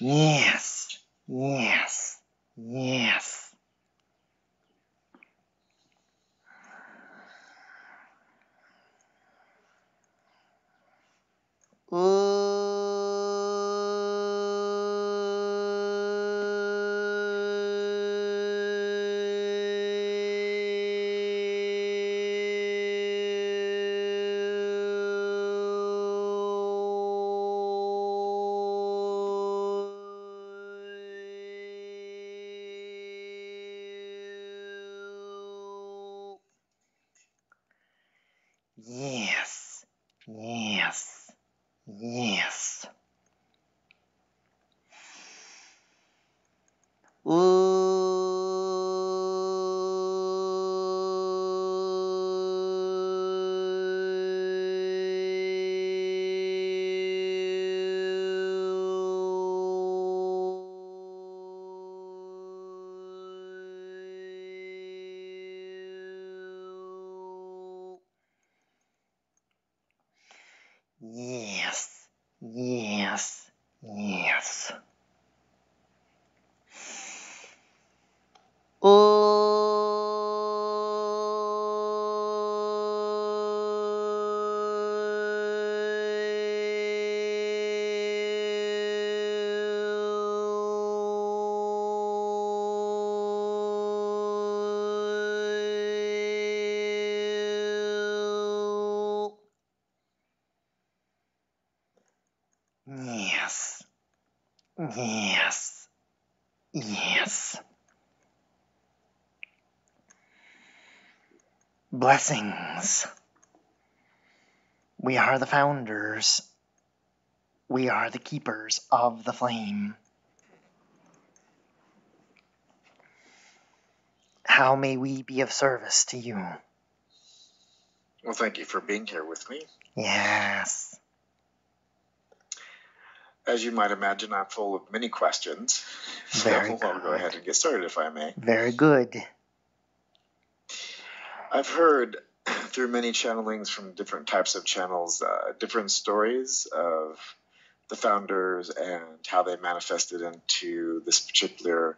Yes, yes, yes. Blessings. We are the founders. We are the keepers of the flame. How may we be of service to you? Well, thank you for being here with me. Yes. As you might imagine, I'm full of many questions. So Very I'll go ahead and get started if I may. Very good. I've heard through many channelings from different types of channels uh, different stories of the founders and how they manifested into this particular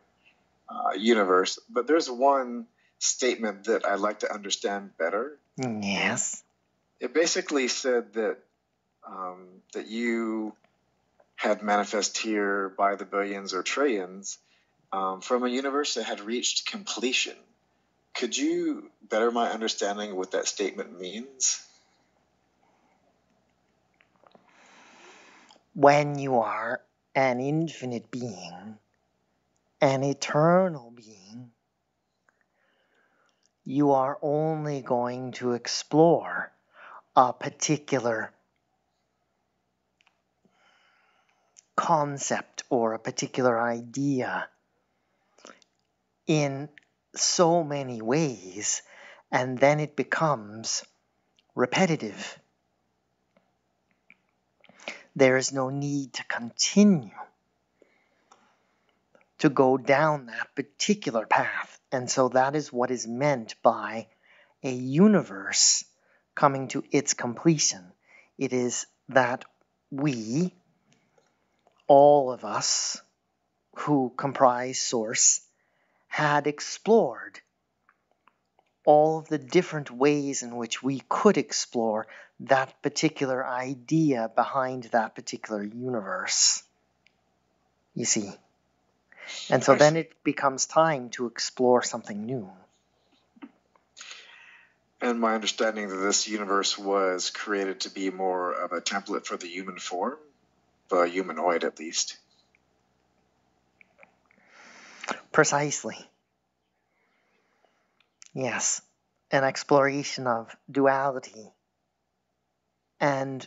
uh, universe. But there's one statement that I'd like to understand better. Yes. It basically said that um, that you had manifest here by the billions or trillions um, from a universe that had reached completion. Could you better my understanding of what that statement means? When you are an infinite being, an eternal being, you are only going to explore a particular concept or a particular idea in so many ways, and then it becomes repetitive. There is no need to continue to go down that particular path. And so that is what is meant by a universe coming to its completion. It is that we, all of us who comprise Source, had explored all of the different ways in which we could explore that particular idea behind that particular universe. You see? And so then it becomes time to explore something new. And my understanding that this universe was created to be more of a template for the human form, the humanoid at least. Precisely. Yes, an exploration of duality and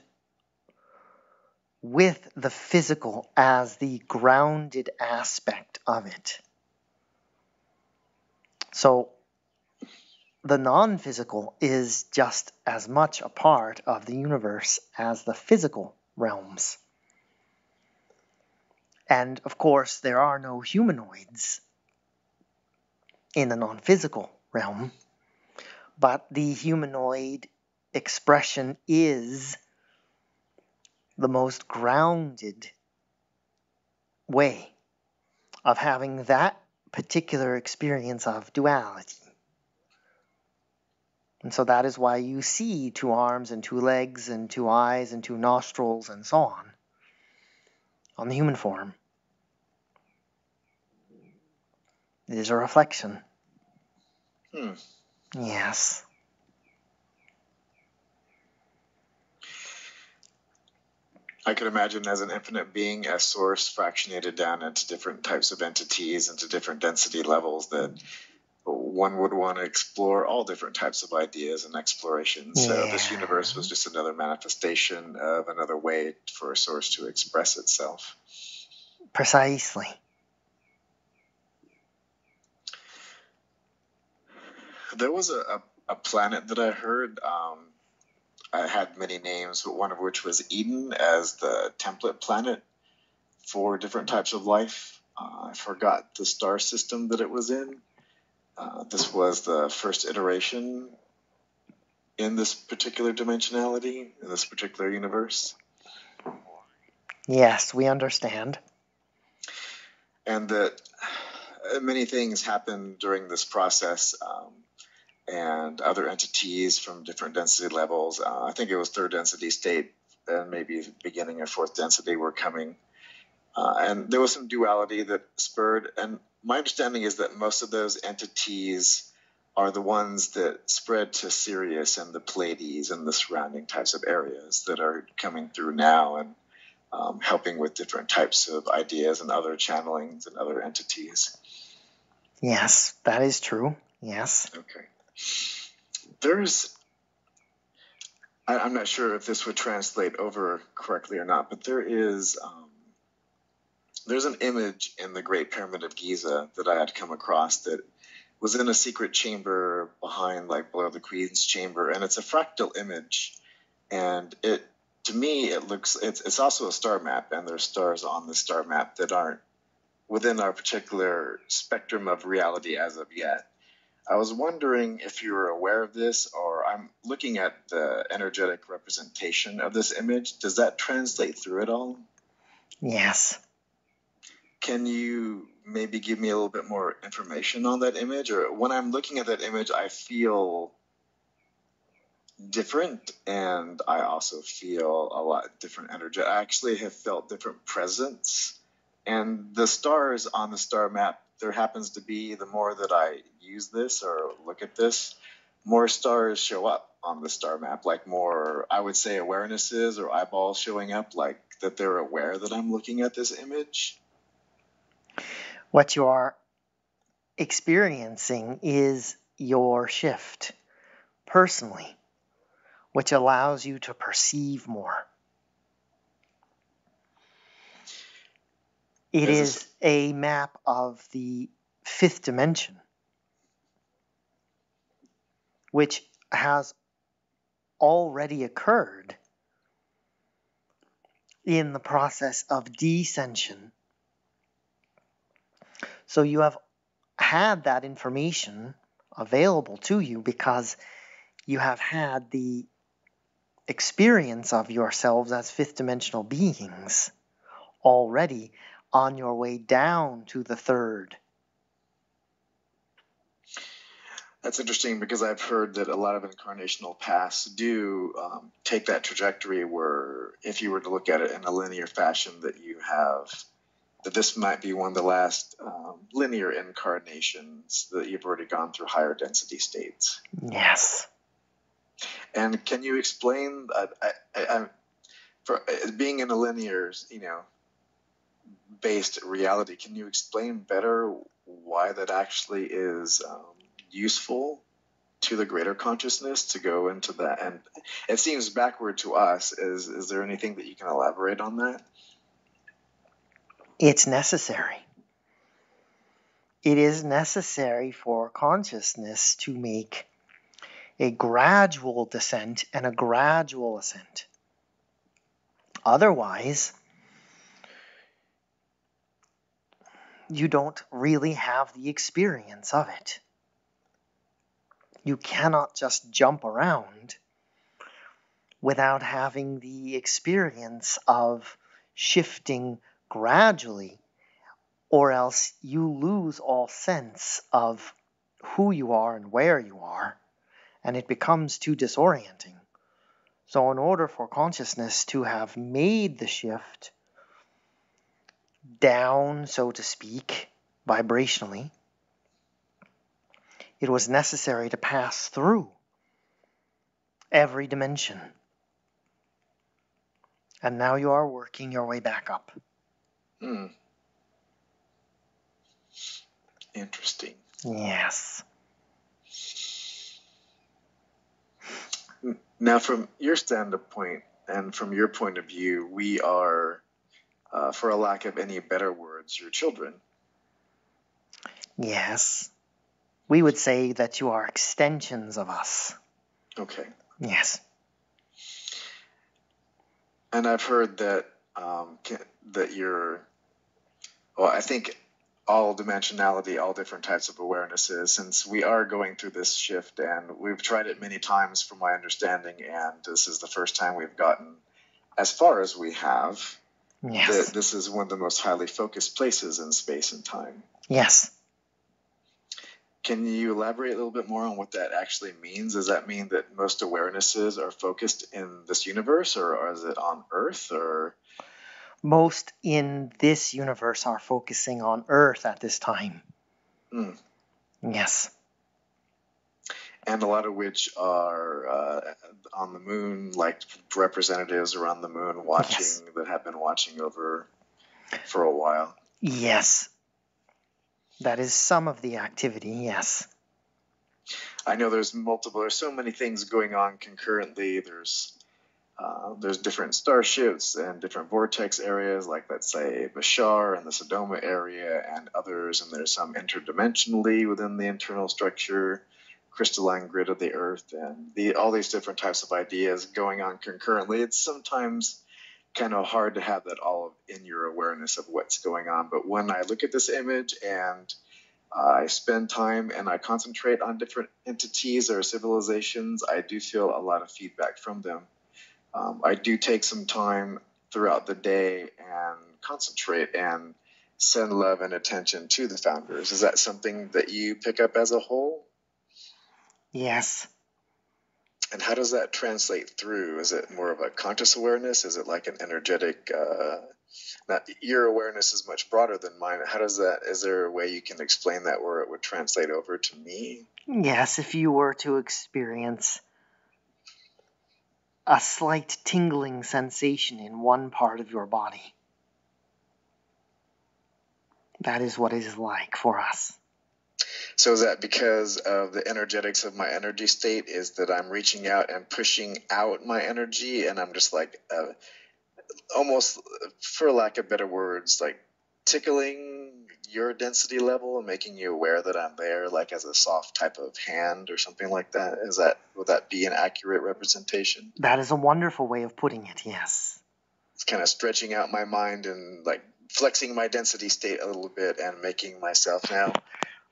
with the physical as the grounded aspect of it. So the non physical is just as much a part of the universe as the physical realms. And of course, there are no humanoids in the non physical realm, but the humanoid expression is the most grounded way of having that particular experience of duality. And so that is why you see two arms and two legs and two eyes and two nostrils and so on on the human form. It is a reflection. Hmm. Yes. I could imagine as an infinite being, as source fractionated down into different types of entities, into different density levels, that one would want to explore all different types of ideas and explorations. So this universe was just another manifestation of another way for a source to express itself. Precisely. There was a, a, a planet that I heard. Um, I had many names, but one of which was Eden as the template planet for different types of life. Uh, I forgot the star system that it was in. Uh, this was the first iteration in this particular dimensionality, in this particular universe. Yes, we understand. And that many things happen during this process. Um, and other entities from different density levels. Uh, I think it was third density state and maybe beginning of fourth density were coming. Uh, and there was some duality that spurred. And my understanding is that most of those entities are the ones that spread to Sirius and the Pleiades and the surrounding types of areas that are coming through now and um, helping with different types of ideas and other channelings and other entities. Yes, that is true. Yes. Okay there's I, am not sure if this would translate over correctly or not, but there is um, there's an image in the Great Pyramid of Giza that I had come across that was in a secret chamber behind like below the Queen's chamber, and it's a fractal image, and it to me it looks it's it's also a star map, and there's stars on the star map that aren't within our particular spectrum of reality as of yet. I was wondering if you were aware of this, or I'm looking at the energetic representation of this image. Does that translate through at all? Yes. Can you maybe give me a little bit more information on that image? Or when I'm looking at that image, I feel different and I also feel a lot different energy. I actually have felt different presence. And the stars on the star map there happens to be, the more that I use this or look at this, more stars show up on the star map, like more, I would say, awarenesses or eyeballs showing up, like that they're aware that I'm looking at this image. What you are experiencing is your shift personally, which allows you to perceive more. It is a map of the fifth dimension, which has already occurred in the process of descension. So you have had that information available to you because you have had the experience of yourselves as fifth dimensional beings already on your way down to the third. That's interesting because I've heard that a lot of incarnational paths do um, take that trajectory where, if you were to look at it in a linear fashion, that you have that this might be one of the last um, linear incarnations that you've already gone through higher density states. Yes. And can you explain? Uh, I, I, for uh, being in a linear, you know, based reality. Can you explain better why that actually is um, useful to the greater consciousness to go into that? And it seems backward to us. Is is there anything that you can elaborate on that? It's necessary. It is necessary for consciousness to make a gradual descent and a gradual ascent. Otherwise, you don't really have the experience of it. You cannot just jump around without having the experience of shifting gradually or else you lose all sense of who you are and where you are, and it becomes too disorienting. So, in order for consciousness to have made the shift down, so to speak, vibrationally, it was necessary to pass through every dimension. And now you are working your way back up. Hmm. Interesting. Yes. Now, from your standpoint and from your point of view, we are, uh, for a lack of any better words, your children. Yes. We would say that you are extensions of us. Okay. Yes. And I've heard that um, that you're. Well, I think all dimensionality, all different types of awarenesses, since we are going through this shift and we've tried it many times from my understanding, and this is the first time we've gotten as far as we have. Yes. That this is one of the most highly focused places in space and time. Yes. Can you elaborate a little bit more on what that actually means? Does that mean that most awarenesses are focused in this universe, or, or is it on Earth, or most in this universe are focusing on Earth at this time. Mm. Yes. And a lot of which are uh, on the moon, like representatives around the moon watching yes. that have been watching over for a while. Yes. That is some of the activity, yes. I know there's multiple, there's so many things going on concurrently. There's uh, there's different starships and different vortex areas, like let's say Bashar and the Sedona area, and others. And there's some interdimensionally within the internal structure, crystalline grid of the Earth, and the, all these different types of ideas going on concurrently. It's sometimes kind of hard to have that all in your awareness of what's going on. But when I look at this image and I spend time and I concentrate on different entities or civilizations, I do feel a lot of feedback from them um, I do take some time throughout the day and concentrate and send love and attention to the founders. Is that something that you pick up as a whole? Yes. And how does that translate through? Is it more of a conscious awareness? Is it like an energetic? Uh, not, your awareness is much broader than mine. How does that? Is there a way you can explain that where it would translate over to me? Yes, if you were to experience a slight tingling sensation in one part of your body. That is what it is like for us. So is that because of the energetics of my energy state? Is that I'm reaching out and pushing out my energy, and I'm just like, uh, almost, for lack of better words, like tickling your density level and making you aware that I'm there, like as a soft type of hand or something like that. Is that would that be an accurate representation? That is a wonderful way of putting it. Yes. It's kind of stretching out my mind and like flexing my density state a little bit and making myself now.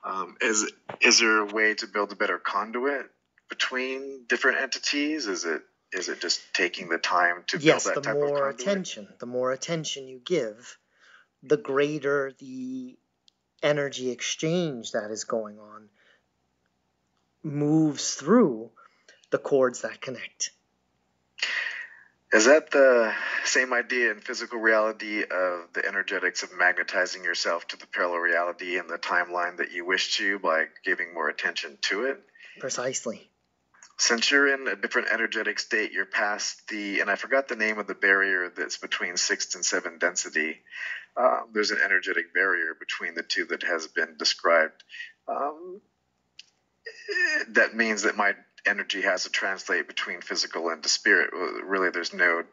Um, is is there a way to build a better conduit between different entities? Is it is it just taking the time to yes, build that type of Yes, the more attention, attention, the more attention you give, the greater the energy exchange that is going on moves through the cords that connect. Is that the same idea in physical reality of the energetics of magnetizing yourself to the parallel reality and the timeline that you wish to by giving more attention to it? Precisely. Since you're in a different energetic state, you're past the, and I forgot the name of the barrier that's between sixth and seventh density um, there's an energetic barrier between the two that has been described. Um, that means that my energy has to translate between physical and to spirit. Really, there's no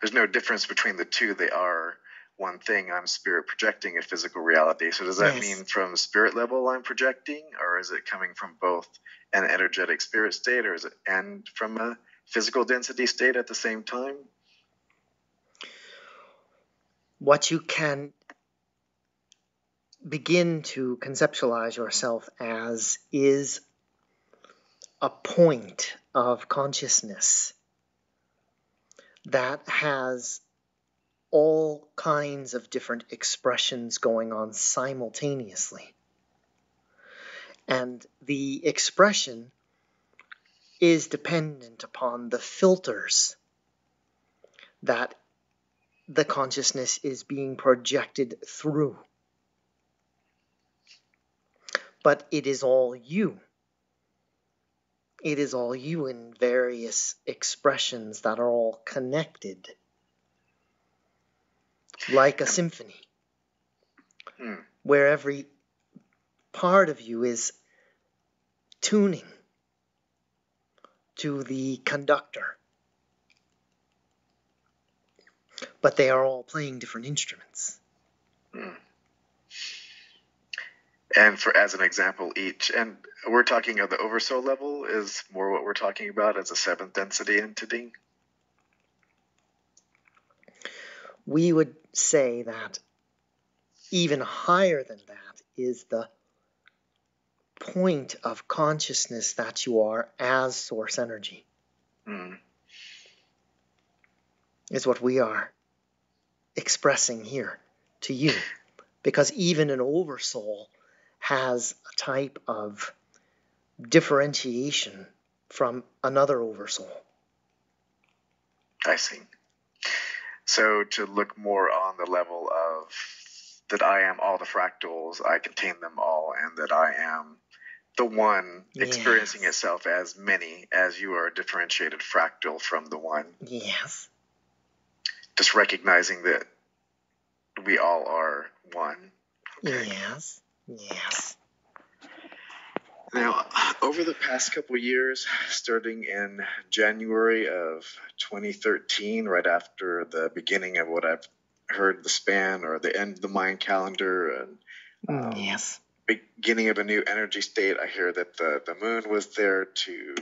there's no difference between the two. They are one thing. I'm spirit projecting a physical reality. So does that yes. mean from spirit level I'm projecting, or is it coming from both an energetic spirit state, or is it and from a physical density state at the same time? what you can begin to conceptualize yourself as is a point of consciousness that has all kinds of different expressions going on simultaneously. And the expression is dependent upon the filters that the consciousness is being projected through. But it is all you. It is all you in various expressions that are all connected, like a symphony, Hmm. where every part of you is tuning to the conductor. But they are all playing different instruments. And for as an example, each and we're talking of the oversoul level is more what we're talking about as a seventh density entity. We would say that even higher than that is the point of consciousness that you are as source energy, Hmm. is what we are expressing here to you. Because even an oversoul has a type of differentiation from another oversoul. I see. So to look more on the level of that I am all the fractals, I contain them all, and that I am the one experiencing Yes. itself as many as you are a differentiated fractal from the one. Yes. Just recognizing that we all are one. Okay. Yes. Yes. Now, over the past couple years, starting in January of 2013, right after the beginning of what I've heard the span or the end of the Mayan calendar and um, yes. beginning of a new energy state, I hear that the, the moon was there to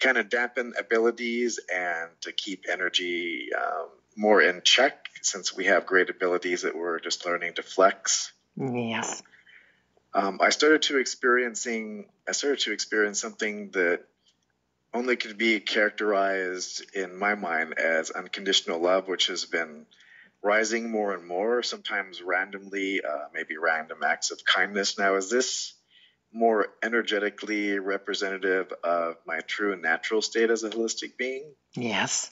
kind of dampen abilities and to keep energy um, more in check since we have great abilities that we're just learning to flex Yes. Um, I started to experiencing I started to experience something that only could be characterized in my mind as unconditional love, which has been rising more and more, sometimes randomly, uh, maybe random acts of kindness. Now, is this more energetically representative of my true and natural state as a holistic being? Yes.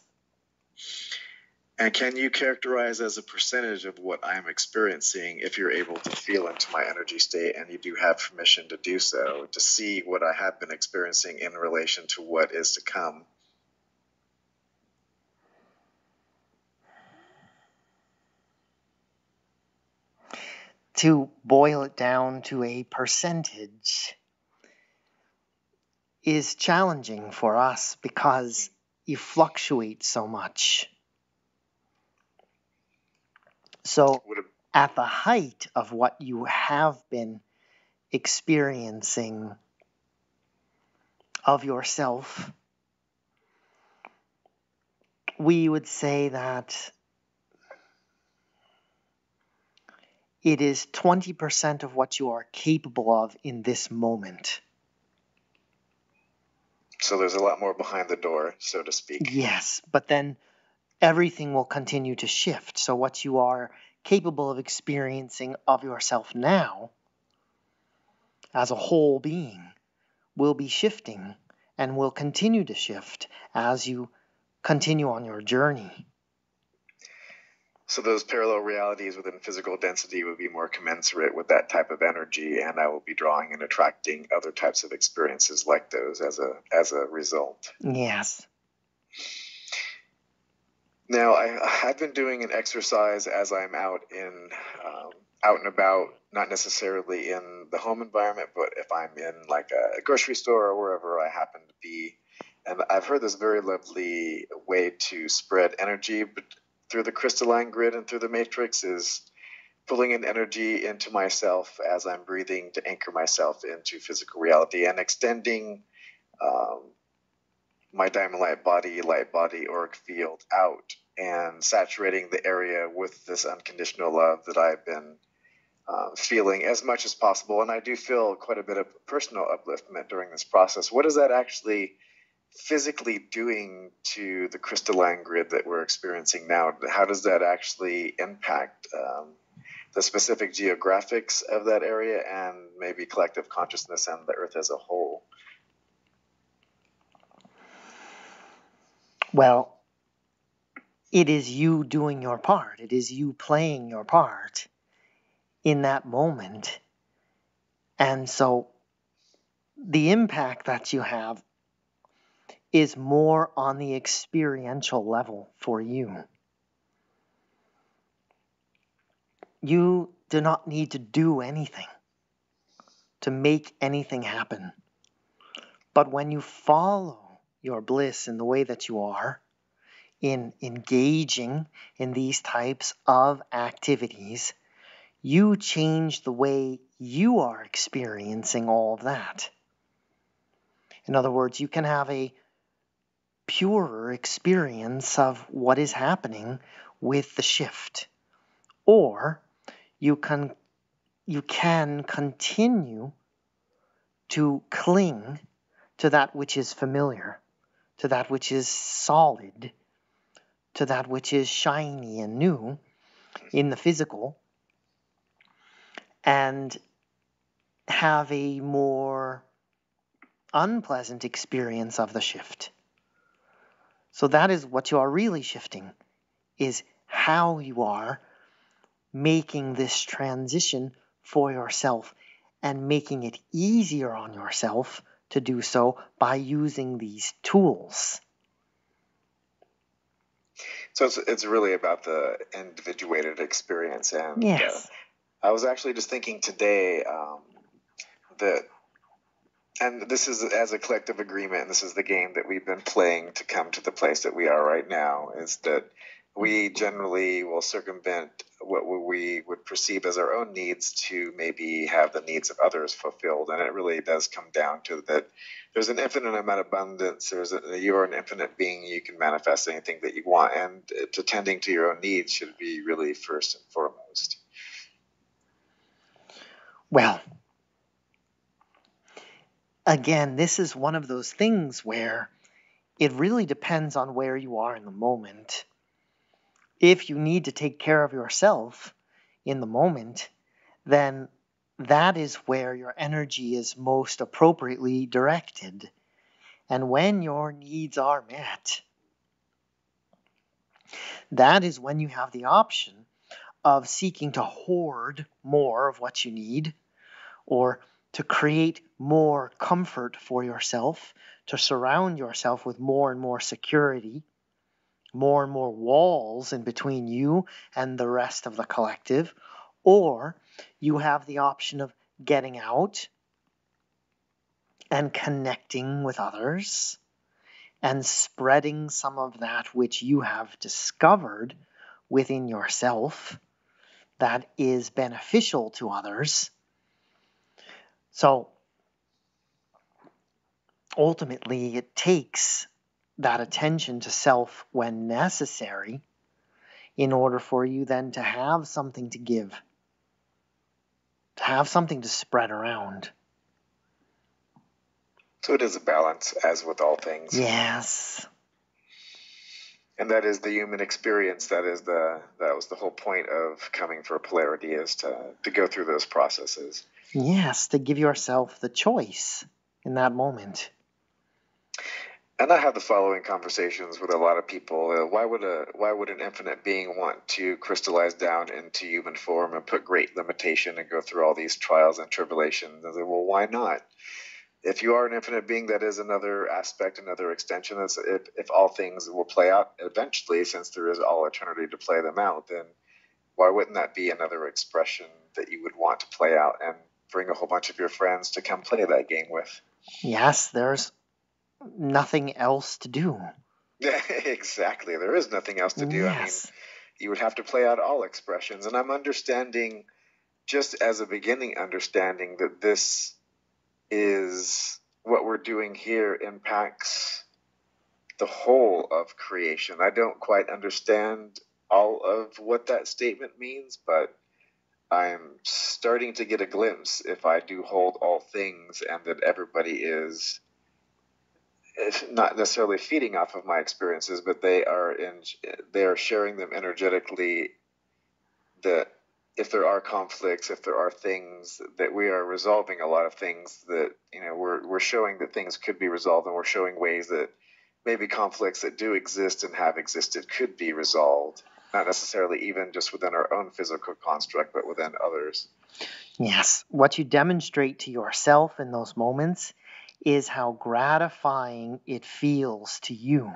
And can you characterize as a percentage of what I'm experiencing if you're able to feel into my energy state and you do have permission to do so, to see what I have been experiencing in relation to what is to come? To boil it down to a percentage is challenging for us because you fluctuate so much. So, at the height of what you have been experiencing of yourself, we would say that it is 20% of what you are capable of in this moment. so there's a lot more behind the door, so to speak. Yes, but then everything will continue to shift. So, what you are capable of experiencing of yourself now as a whole being will be shifting and will continue to shift as you continue on your journey. So those parallel realities within physical density would be more commensurate with that type of energy, and I will be drawing and attracting other types of experiences like those as a as a result. Yes. Now, I, I've been doing an exercise as I'm out in um, out and about, not necessarily in the home environment, but if I'm in like a grocery store or wherever I happen to be. And I've heard this very lovely way to spread energy through the crystalline grid and through the matrix is pulling in energy into myself as I'm breathing to anchor myself into physical reality and extending um, my diamond light body, light body, auric field out and saturating the area with this unconditional love that I've been um, feeling as much as possible. And I do feel quite a bit of personal upliftment during this process. What is that actually physically doing to the crystalline grid that we're experiencing now? How does that actually impact um, the specific geographics of that area and maybe collective consciousness and the Earth as a whole? Well, it is you doing your part. It is you playing your part in that moment. And so the impact that you have is more on the experiential level for you. You do not need to do anything to make anything happen. But when you follow your bliss in the way that you are, in engaging in these types of activities, you change the way you are experiencing all of that. In other words, you can have a purer experience of what is happening with the shift. Or you can you can continue to cling to that which is familiar, to that which is solid, to that which is shiny and new in the physical, and have a more unpleasant experience of the shift. So that is what you are really shifting is how you are making this transition for yourself and making it easier on yourself to do so by using these tools. So it's, it's really about the individuated experience. And uh, yes. uh, I was actually just thinking today um, that and this is as a collective agreement, and this is the game that we've been playing to come to the place that we are right now, is that we generally will circumvent what we would perceive as our own needs to maybe have the needs of others fulfilled. And it really does come down to that there's an infinite amount of abundance. There's a, you're an infinite being. You can manifest anything that you want. And uh, to tending to your own needs should be really first and foremost. Well, again, this is one of those things where it really depends on where you are in the moment. If you need to take care of yourself in the moment, then that is where your energy is most appropriately directed. And when your needs are met, that is when you have the option of seeking to hoard more of what you need or to create more comfort for yourself, to surround yourself with more and more security, more and more walls in between you and the rest of the collective, or you have the option of getting out and connecting with others and spreading some of that which you have discovered within yourself that is beneficial to others. So ultimately, it takes that attention to self when necessary in order for you then to have something to give, to have something to spread around. So it is a balance, as with all things. Yes. And that is the human experience. That is the that was the whole point of coming for polarity is to to go through those processes. Yes, to give yourself the choice in that moment. And I have the following conversations with a lot of people. Uh, why would a why would an infinite being want to crystallize down into human form and put great limitation and go through all these trials and tribulations? I say, well, why not? If you are an infinite being, that is another aspect, another extension. That's if, if all things will play out eventually, since there is all eternity to play them out, then why wouldn't that be another expression that you would want to play out? And bring a whole bunch of your friends to come play that game with. Yes, there's nothing else to do. exactly. There is nothing else to do. Yes. I mean, you would have to play out all expressions. And I'm understanding, just as a beginning understanding, that this is what we're doing here impacts the whole of creation. I don't quite understand all of what that statement means, but I'm starting to get a glimpse if I do hold all things and that everybody is not necessarily feeding off of my experiences, but they are in they are sharing them energetically. That if there are conflicts, if there are things that we are resolving, a lot of things that you know we're we're showing that things could be resolved, and we're showing ways that maybe conflicts that do exist and have existed could be resolved, not necessarily even just within our own physical construct, but within others. Yes, what you demonstrate to yourself in those moments is how gratifying it feels to you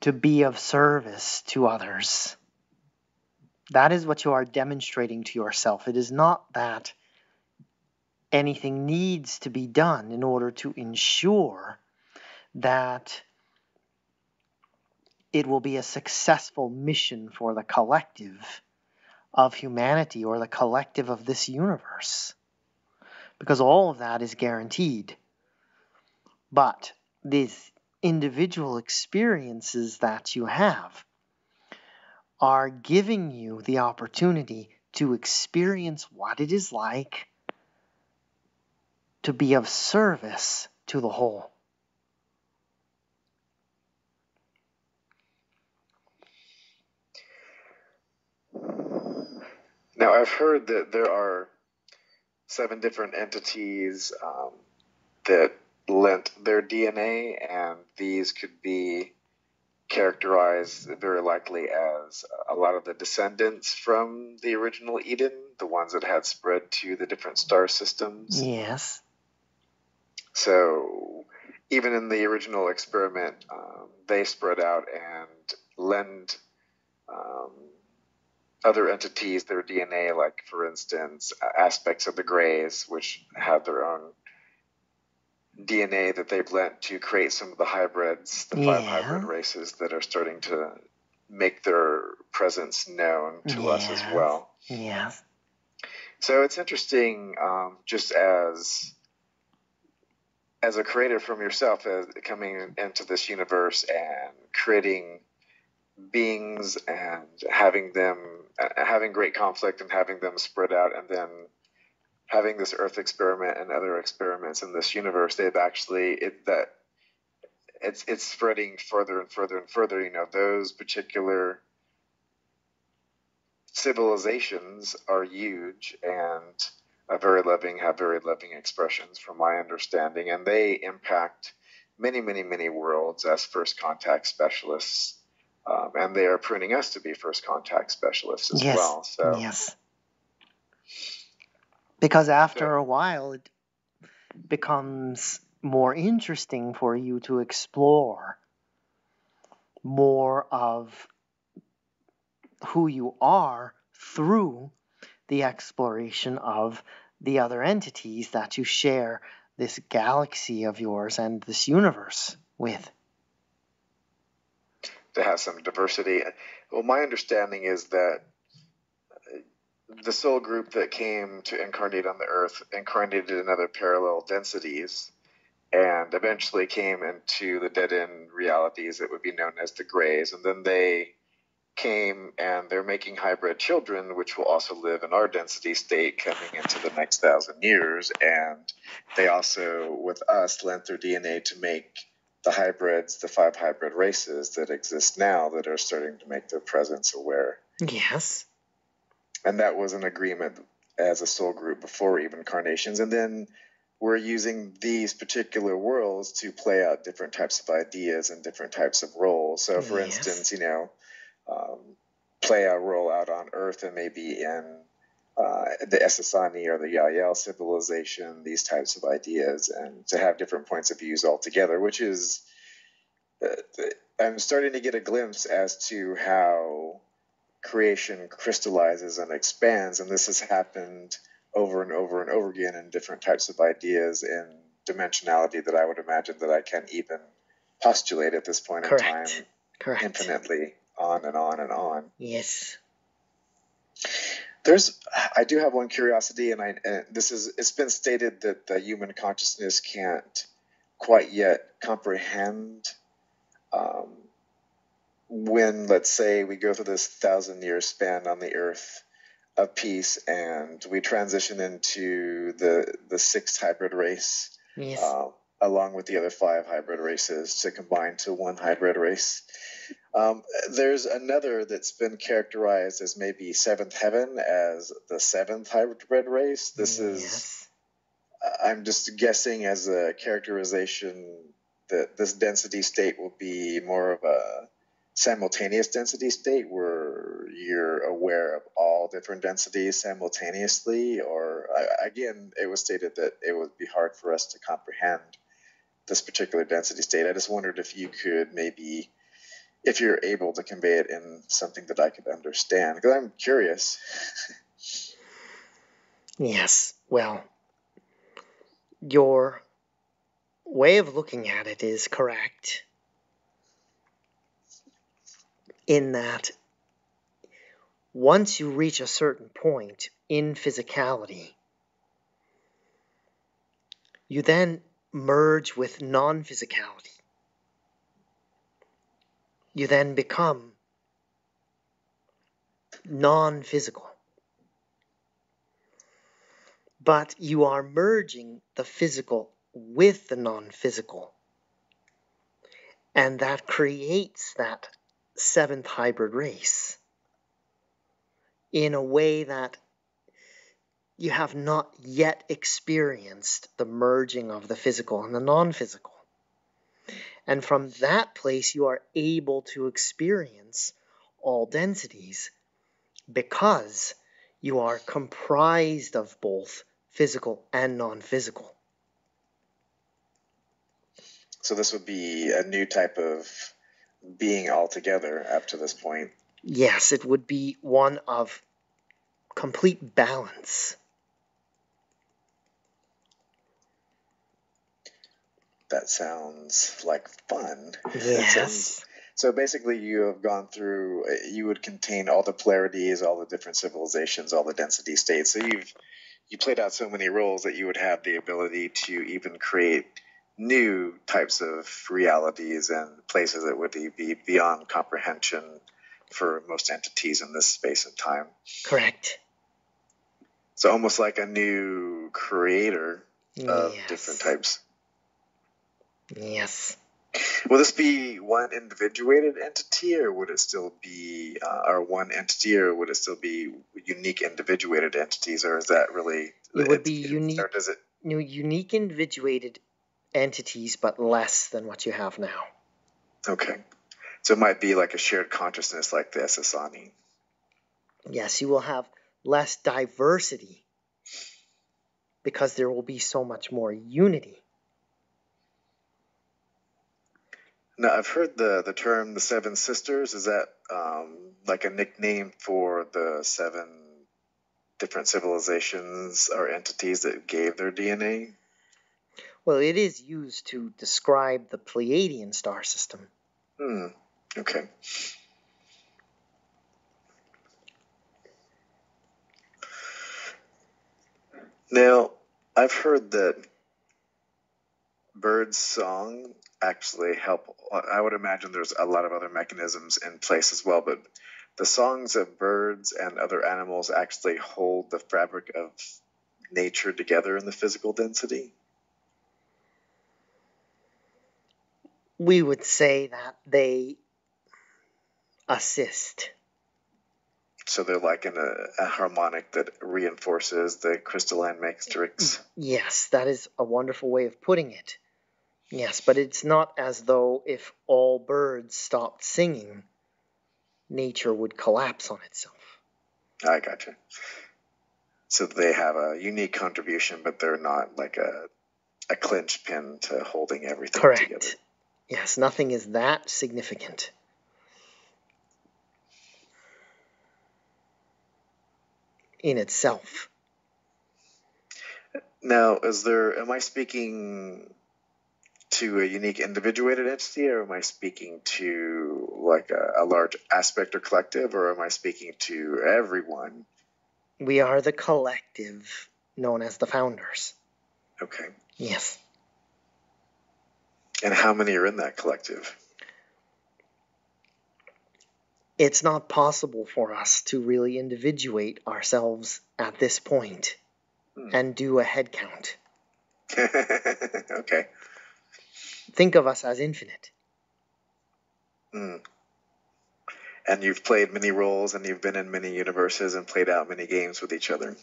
to be of service to others. That is what you are demonstrating to yourself. It is not that anything needs to be done in order to ensure that it will be a successful mission for the collective of humanity or the collective of this universe because all of that is guaranteed. But these individual experiences that you have are giving you the opportunity to experience what it is like to be of service to the whole. Now, I've heard that there are seven different entities um, that lent their DNA, and these could be characterized very likely as a lot of the descendants from the original Eden, the ones that had spread to the different star systems. Yes. So, even in the original experiment, um, they spread out and lend um, other entities their DNA, like for instance, aspects of the Greys, which have their own DNA that they've lent to create some of the hybrids, the yeah. five hybrid races that are starting to make their presence known to yeah. us as well. Yeah. So it's interesting, um, just as as a creator from yourself, as coming into this universe and creating beings and having them uh, having great conflict and having them spread out and then having this earth experiment and other experiments in this universe they've actually it that it's it's spreading further and further and further you know those particular civilizations are huge and are very loving have very loving expressions from my understanding and they impact many many many worlds as first contact specialists um, and they are pruning us to be first contact specialists as yes. well. So yes, because after a while it becomes more interesting for you to explore more of who you are through the exploration of the other entities that you share this galaxy of yours and this universe with to have some diversity. Well, my understanding is that the soul group that came to incarnate on the earth incarnated in other parallel densities and eventually came into the dead end realities that would be known as the grays. And then they came and they're making hybrid children, which will also live in our density state coming into the next thousand years. And they also, with us, lent their DNA to make the hybrids, the five hybrid races that exist now that are starting to make their presence aware. Yes. And that was an agreement as a soul group before even carnations. And then we're using these particular worlds to play out different types of ideas and different types of roles. So, for yes. instance, you know, um, play a role out on Earth and maybe in uh, the Essassani or the Yahyel civilization, these types of ideas, and to have different points of views altogether, which is, uh, I'm starting to get a glimpse as to how creation crystallizes and expands, and this has happened over and over and over again in different types of ideas in dimensionality that I would imagine that I can't even postulate at this point Correct. in time. Correct. Infinitely on and on and on. Yes. There's, I do have one curiosity, and I and this is it's been stated that the human consciousness can't quite yet comprehend um, when, let's say, we go through this thousand year span on the Earth of peace, and we transition into the the sixth hybrid race. Yes. Uh, along with the other five hybrid races to combine to one hybrid race. Um, there's another that's been characterized as maybe seventh heaven as the seventh hybrid race. This yes. is, I'm just guessing as a characterization that this density state will be more of a simultaneous density state where you're aware of all different densities simultaneously or again it was stated that it would be hard for us to comprehend this particular density state i just wondered if you could maybe if you're able to convey it in something that i could understand because i'm curious yes well your way of looking at it is correct in that once you reach a certain point in physicality, you then merge with non physicality. You then become non physical. But you are merging the physical with the non physical. And that creates that seventh hybrid race in a way that you have not yet experienced the merging of the physical and the non physical. And from that place, you are able to experience all densities because you are comprised of both physical and non physical. So, this would be a new type of being altogether up to this point. Yes, it would be one of complete balance. That sounds like fun. Yes. Sounds, so basically, you have gone through. You would contain all the polarities, all the different civilizations, all the density states. So you've you played out so many roles that you would have the ability to even create new types of realities and places that would be beyond comprehension for most entities in this space and time. Correct. So almost like a new creator of yes. different types. Yes. Will this be one individuated entity, or would it still be, uh, or one entity, or would it still be unique individuated entities, or is that really? It would be unique. Or does it? No, unique individuated entities, but less than what you have now. Okay. So it might be like a shared consciousness like the Essassani. Yes, you will have less diversity because there will be so much more unity. Now, I've heard the, the term the Seven Sisters. Is that um, like a nickname for the seven different civilizations or entities that gave their DNA? Well, it is used to describe the Pleiadian star system. Hmm. Okay. Now, I've heard that bird song actually help. I would imagine there's a lot of other mechanisms in place as well, but the songs of birds and other animals actually hold the fabric of nature together in the physical density. we would say that they assist. So they're like in a, a, harmonic that reinforces the crystalline matrix. Yes, that is a wonderful way of putting it. Yes, but it's not as though if all birds stopped singing, nature would collapse on itself. I gotcha. So they have a unique contribution, but they're not like a a clinch pin to holding everything Correct. together. Yes, nothing is that significant. In itself. Now, is there, am I speaking to a unique individuated entity or am I speaking to like a, a large aspect or collective or am I speaking to everyone? We are the collective known as the founders. Okay. Yes. And how many are in that collective? It's not possible for us to really individuate ourselves at this point hmm. and do a head count. okay. Think of us as infinite. Mm. And you've played many roles and you've been in many universes and played out many games with each other.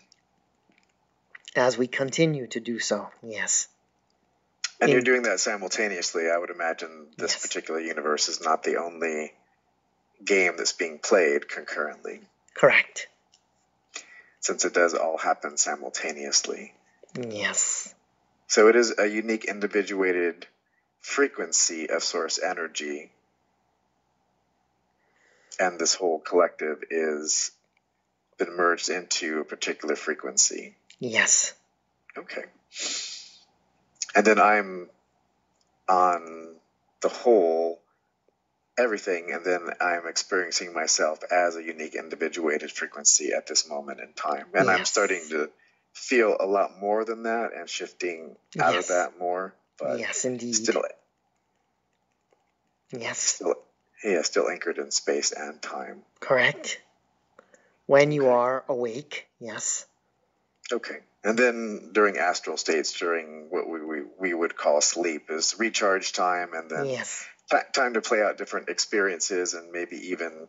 As we continue to do so, yes. And In- you're doing that simultaneously. I would imagine this Yes. particular universe is not the only game that's being played concurrently, Correct. since it does all happen simultaneously. Yes. So it is a unique individuated frequency of source energy. And this whole collective is been merged into a particular frequency. Yes. Okay. And then I'm on the whole everything, and then I'm experiencing myself as a unique individuated frequency at this moment in time. And I'm starting to feel a lot more than that and shifting out Yes. of that more. But yes, indeed. still yes. still yeah, still anchored in space and time. Correct. When you are awake, yes. Okay. And then during astral states, during what we, we, we would call sleep, is recharge time and then Yes. ti time to play out different experiences and maybe even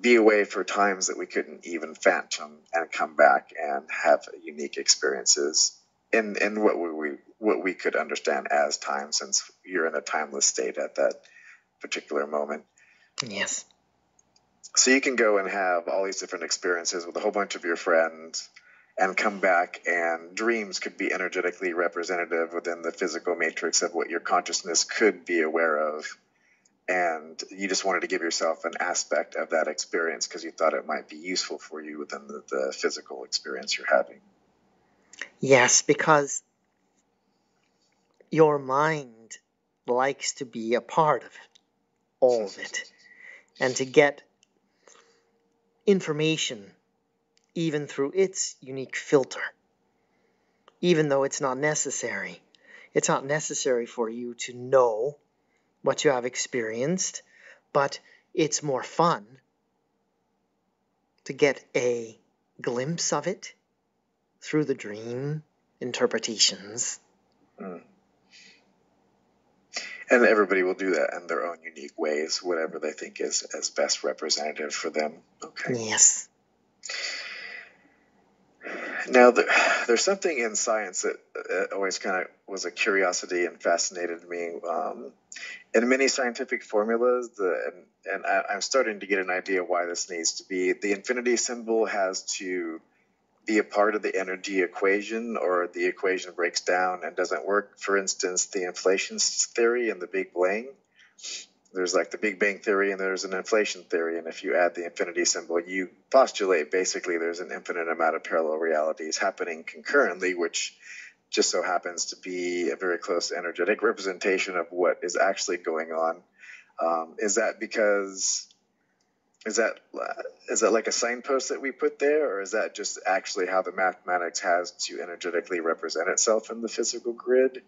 be away for times that we couldn't even phantom and come back and have unique experiences in, in what we, we what we could understand as time since you're in a timeless state at that particular moment. Yes. So you can go and have all these different experiences with a whole bunch of your friends and come back and dreams could be energetically representative within the physical matrix of what your consciousness could be aware of. And you just wanted to give yourself an aspect of that experience because you thought it might be useful for you within the, the physical experience you're having. Yes, because your mind likes to be a part of it, all of it, and to get information even through its unique filter, even though it's not necessary. It's not necessary for you to know what you have experienced, but it's more fun to get a glimpse of it through the dream interpretations. Mm. And everybody will do that in their own unique ways, whatever they think is, as best representative for them. Okay. Yes. Now, there, there's something in science that uh, always kind of was a curiosity and fascinated me. Um, in many scientific formulas, the, and, and I, I'm starting to get an idea why this needs to be. The infinity symbol has to be a part of the energy equation, or the equation breaks down and doesn't work. For instance, the inflation theory and the Big Bang. There's like the Big Bang theory and there's an inflation theory, and if you add the infinity symbol, you postulate basically there's an infinite amount of parallel realities happening concurrently, which just so happens to be a very close energetic representation of what is actually going on. Um, is that because is that uh, is that like a signpost that we put there, or is that just actually how the mathematics has to energetically represent itself in the physical grid?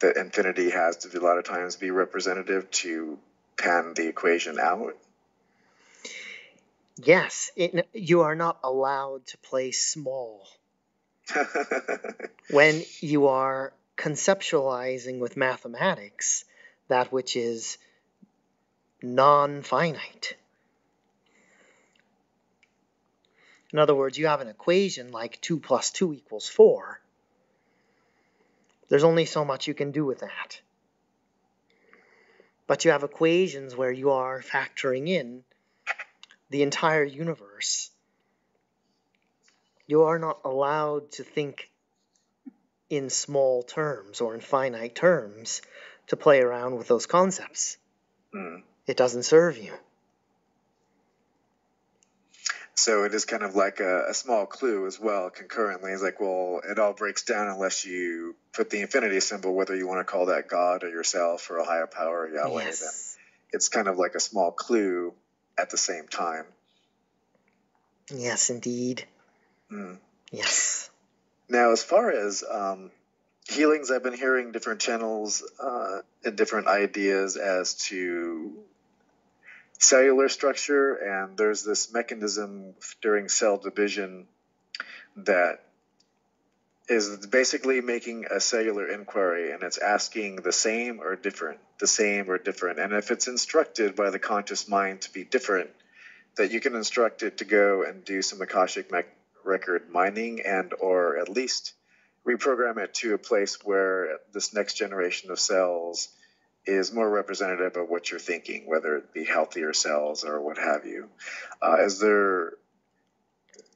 That infinity has to be, a lot of times be representative to pan the equation out. Yes, it, you are not allowed to play small when you are conceptualizing with mathematics that which is non finite. In other words, you have an equation like 2 plus 2 equals 4. There's only so much you can do with that. But you have equations where you are factoring in the entire universe. You are not allowed to think in small terms or in finite terms to play around with those concepts. Hmm. It doesn't serve you. So it is kind of like a, a small clue as well, concurrently. It's like, well, it all breaks down unless you put the infinity symbol, whether you want to call that God or yourself or a higher power or Yahweh. Then yes. it's kind of like a small clue at the same time. Yes, indeed. Hmm. Yes. Now, as far as um, healings, I've been hearing different channels uh, and different ideas as to cellular structure, and there's this mechanism during cell division that is basically making a cellular inquiry and it's asking the same or different, the same or different. And if it's instructed by the conscious mind to be different, that you can instruct it to go and do some Akashic record mining and or at least reprogram it to a place where this next generation of cells is more representative of what you're thinking, whether it be healthier cells or what have you. Uh, is there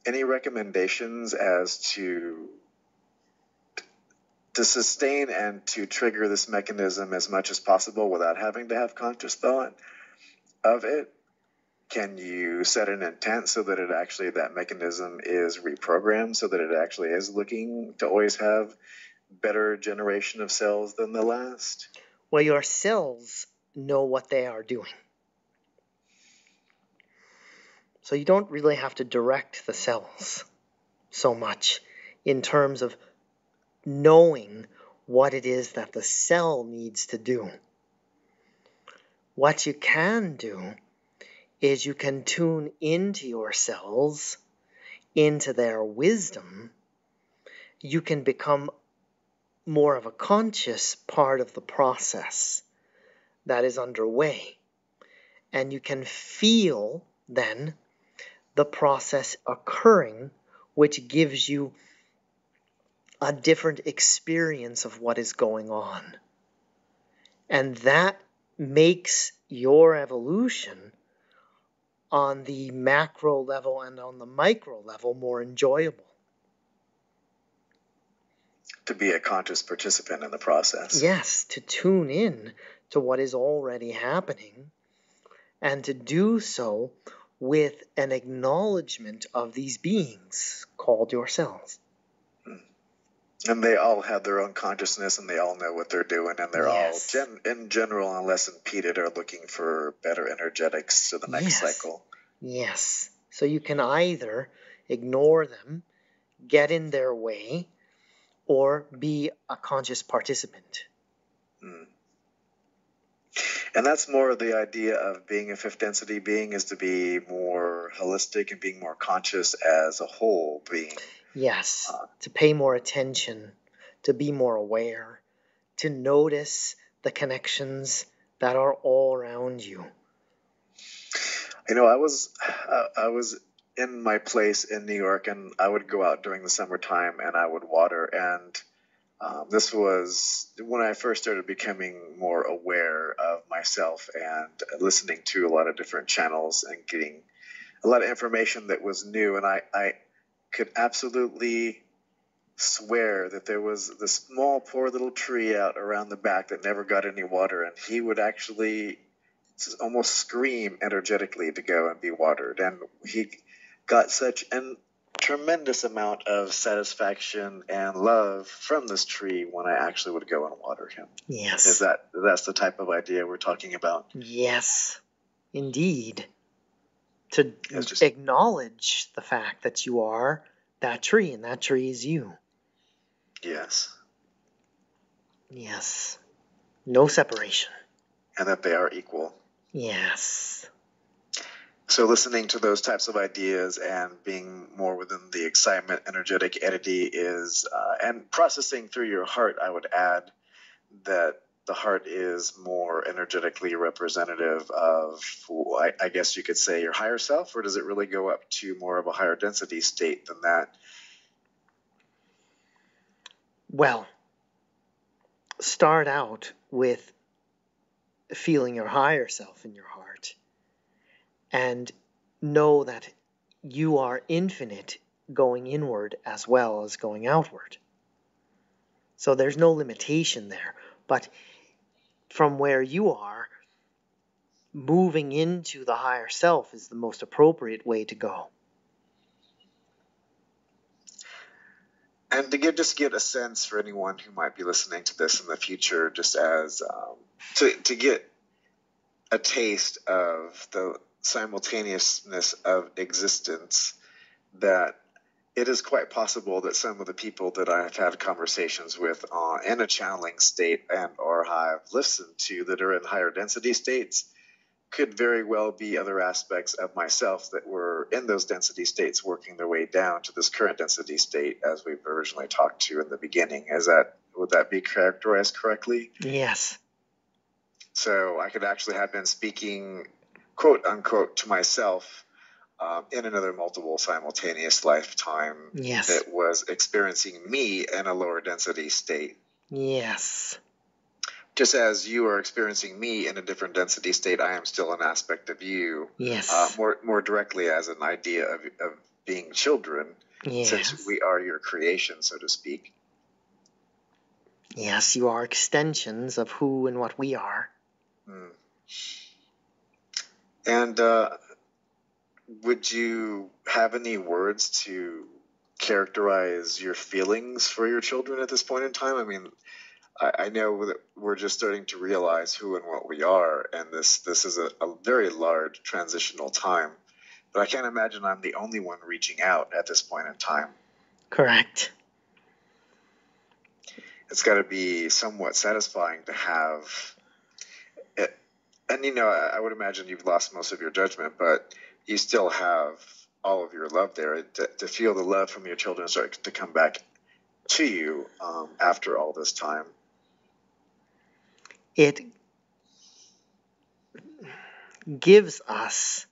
any recommendations as to to sustain and to trigger this mechanism as much as possible without having to have conscious thought of it? Can you set an intent so that it actually that mechanism is reprogrammed so that it actually is looking to always have better generation of cells than the last? Well, your cells know what they are doing. So you don't really have to direct the cells so much in terms of knowing what it is that the cell needs to do. What you can do is you can tune into your cells, into their wisdom. You can become more of a conscious part of the process that is underway. And you can feel then the process occurring, which gives you a different experience of what is going on. And that makes your evolution on the macro level and on the micro level more enjoyable. To be a conscious participant in the process. Yes, to tune in to what is already happening and to do so with an acknowledgement of these beings called yourselves. Hmm. And they all have their own consciousness and they all know what they're doing and they're yes. all, gen- in general, unless impeded, are looking for better energetics to the next yes. cycle. Yes. So you can either ignore them, get in their way, or be a conscious participant. Mm. And that's more the idea of being a fifth density being is to be more holistic and being more conscious as a whole being. Yes, uh, to pay more attention, to be more aware, to notice the connections that are all around you. You know, I was uh, I was in my place in New York, and I would go out during the summertime, and I would water, and um, this was when I first started becoming more aware of myself and listening to a lot of different channels and getting a lot of information that was new. And I, I could absolutely swear that there was this small, poor little tree out around the back that never got any water. And he would actually almost scream energetically to go and be watered. And he got such an tremendous amount of satisfaction and love from this tree when I actually would go and water him. Yes. Is that that's the type of idea we're talking about? Yes. Indeed. To just, acknowledge the fact that you are that tree and that tree is you. Yes. Yes. No separation. And that they are equal. Yes. So listening to those types of ideas and being more within the excitement, energetic entity is, uh, and processing through your heart, I would add that the heart is more energetically representative of, I, I guess you could say, your higher self, or does it really go up to more of a higher density state than that? Well, start out with feeling your higher self in your heart and know that you are infinite going inward as well as going outward. So there's no limitation there. But from where you are, moving into the higher self is the most appropriate way to go. And to get just get a sense for anyone who might be listening to this in the future, just as um, to to get a taste of the simultaneousness of existence that it is quite possible that some of the people that I've had conversations with uh, in a channeling state and or have listened to that are in higher density states could very well be other aspects of myself that were in those density states working their way down to this current density state as we've originally talked to in the beginning. Is that would that be characterized correctly? Yes. So I could actually have been speaking, quote unquote, to myself um, in another multiple simultaneous lifetime Yes. that was experiencing me in a lower density state. Yes. Just as you are experiencing me in a different density state, I am still an aspect of you, Yes. uh, more more directly as an idea of, of being children, yes. since we are your creation, so to speak. Yes, you are extensions of who and what we are. Hmm. And uh, would you have any words to characterize your feelings for your children at this point in time? I mean, I, I know that we're just starting to realize who and what we are, and this this is a, a very large transitional time. But I can't imagine I'm the only one reaching out at this point in time. Correct. It's got to be somewhat satisfying to have. And you know, I would imagine you've lost most of your judgment, but you still have all of your love there. To, to feel the love from your children start to come back to you um, after all this time. It gives us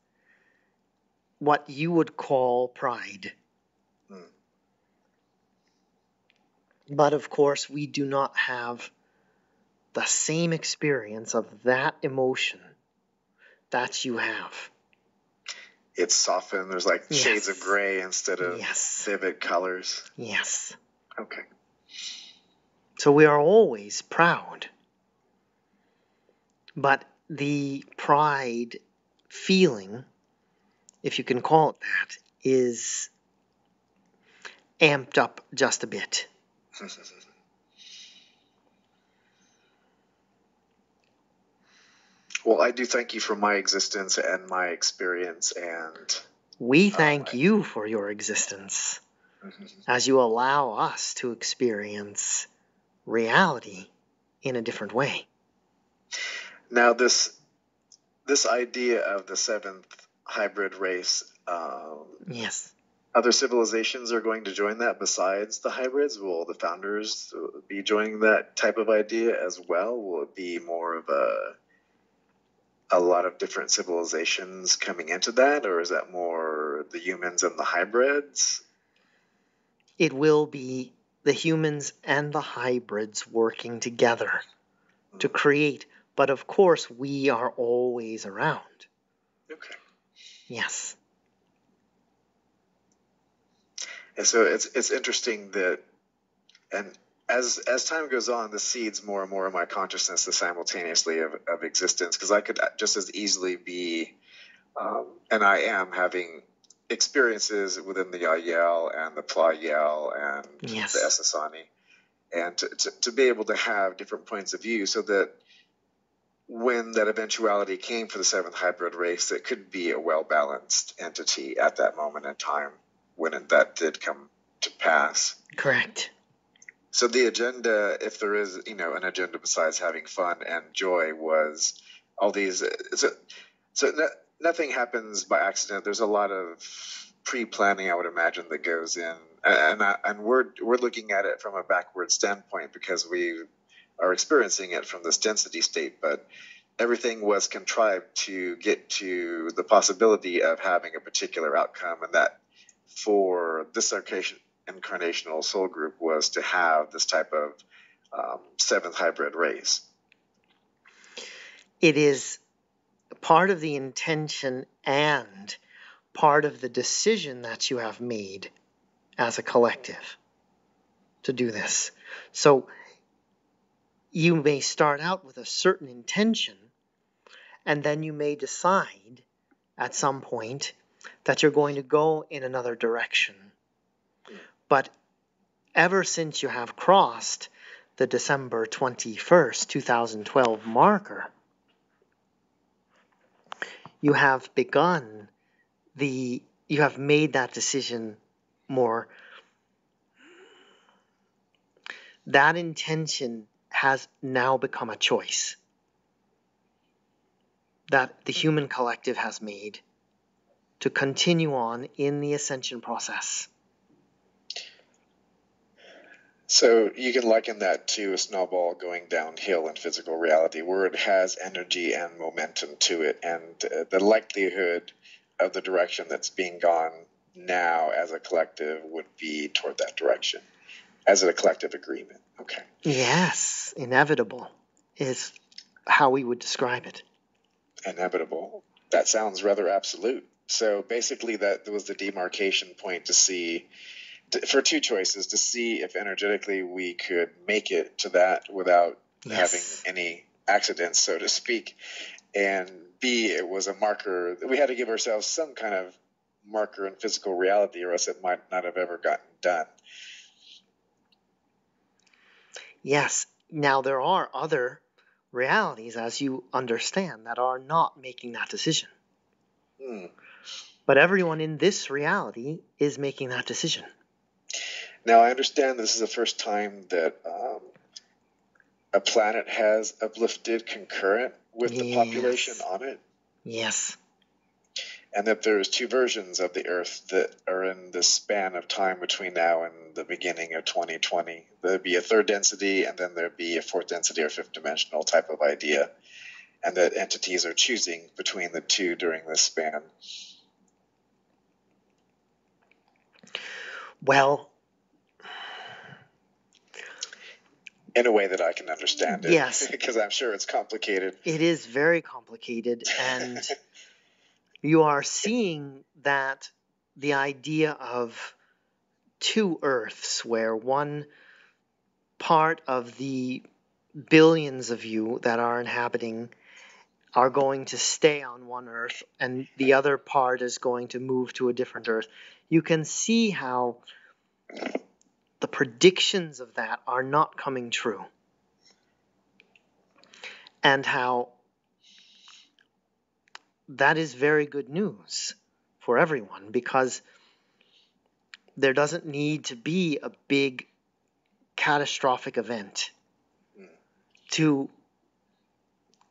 what you would call pride. Hmm. But of course, we do not have the same experience of that emotion that you have. It's softened. There's like shades of gray instead of Yes. vivid colors. Yes. Okay. So we are always proud. But the pride feeling, if you can call it that, is amped up just a bit. well, I do thank you for my existence and my experience and We thank you for your existence as you allow us to experience reality in a different way. Now, this this idea of the seventh hybrid race, um, Yes. other civilizations are going to join that besides the hybrids. Will the founders be joining that type of idea as well? Will it be more of a a lot of different civilizations coming into that, or is that more the humans and the hybrids? It will be the humans and the hybrids working together to hmm. create. But of course, we are always around. Okay. Yes. And so it's it's interesting that, and as as time goes on, this seeds more and more in my consciousness the simultaneously of, of existence because I could just as easily be, um, and I am having experiences within the Yahyel and the Playel and Yes. the Essassani, and to, to, to be able to have different points of view so that when that eventuality came for the seventh hybrid race, it could be a well balanced entity at that moment in time when it, that did come to pass. Correct. So the agenda, if there is, you know, an agenda besides having fun and joy, was all these. Uh, so, so no, nothing happens by accident. There's a lot of pre-planning, I would imagine, that goes in, and I, and we're we're looking at it from a backward standpoint because we are experiencing it from this density state, but everything was contrived to get to the possibility of having a particular outcome, and that for this occasion incarnational soul group was to have this type of um, seventh hybrid race. It is part of the intention and part of the decision that you have made as a collective to do this. So you may start out with a certain intention and then you may decide at some point that you're going to go in another direction. But ever since you have crossed the December 21st, 2012 marker, you have begun the, you have made that decision more. That intention has now become a choice. that the human collective has made to continue on in the ascension process. So you can liken that to a snowball going downhill in physical reality, where it has energy and momentum to it, and uh, the likelihood of the direction that's being gone now as a collective would be toward that direction, as a collective agreement. Okay. Yes, inevitable is how we would describe it. Inevitable. That sounds rather absolute. So basically, that was the demarcation point to see for two choices to see if energetically we could make it to that without yes. having any accidents, so to speak. And B, it was a marker. We had to give ourselves some kind of marker in physical reality, or else it might not have ever gotten done. Yes. Now, there are other realities, as you understand, that are not making that decision. Hmm. But everyone in this reality is making that decision. Now, I understand this is the first time that um, a planet has uplifted concurrent with yes. the population on it. Yes. And that there's two versions of the Earth that are in the span of time between now and the beginning of 2020. There'd be a third density, and then there'd be a fourth density or fifth dimensional type of idea. And that entities are choosing between the two during this span. Well, in a way that I can understand it. Yes. because I'm sure it's complicated. It is very complicated. And you are seeing that the idea of two Earths, where one part of the billions of you that are inhabiting are going to stay on one Earth, and the other part is going to move to a different Earth. You can see how the predictions of that are not coming true. And how that is very good news for everyone because there doesn't need to be a big catastrophic event to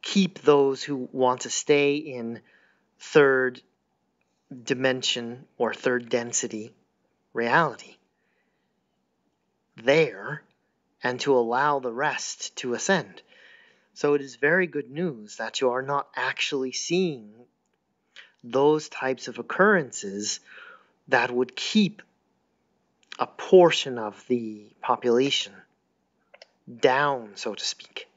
keep those who want to stay in third dimension or third density reality there and to allow the rest to ascend. So it is very good news that you are not actually seeing those types of occurrences that would keep a portion of the population down, so to speak.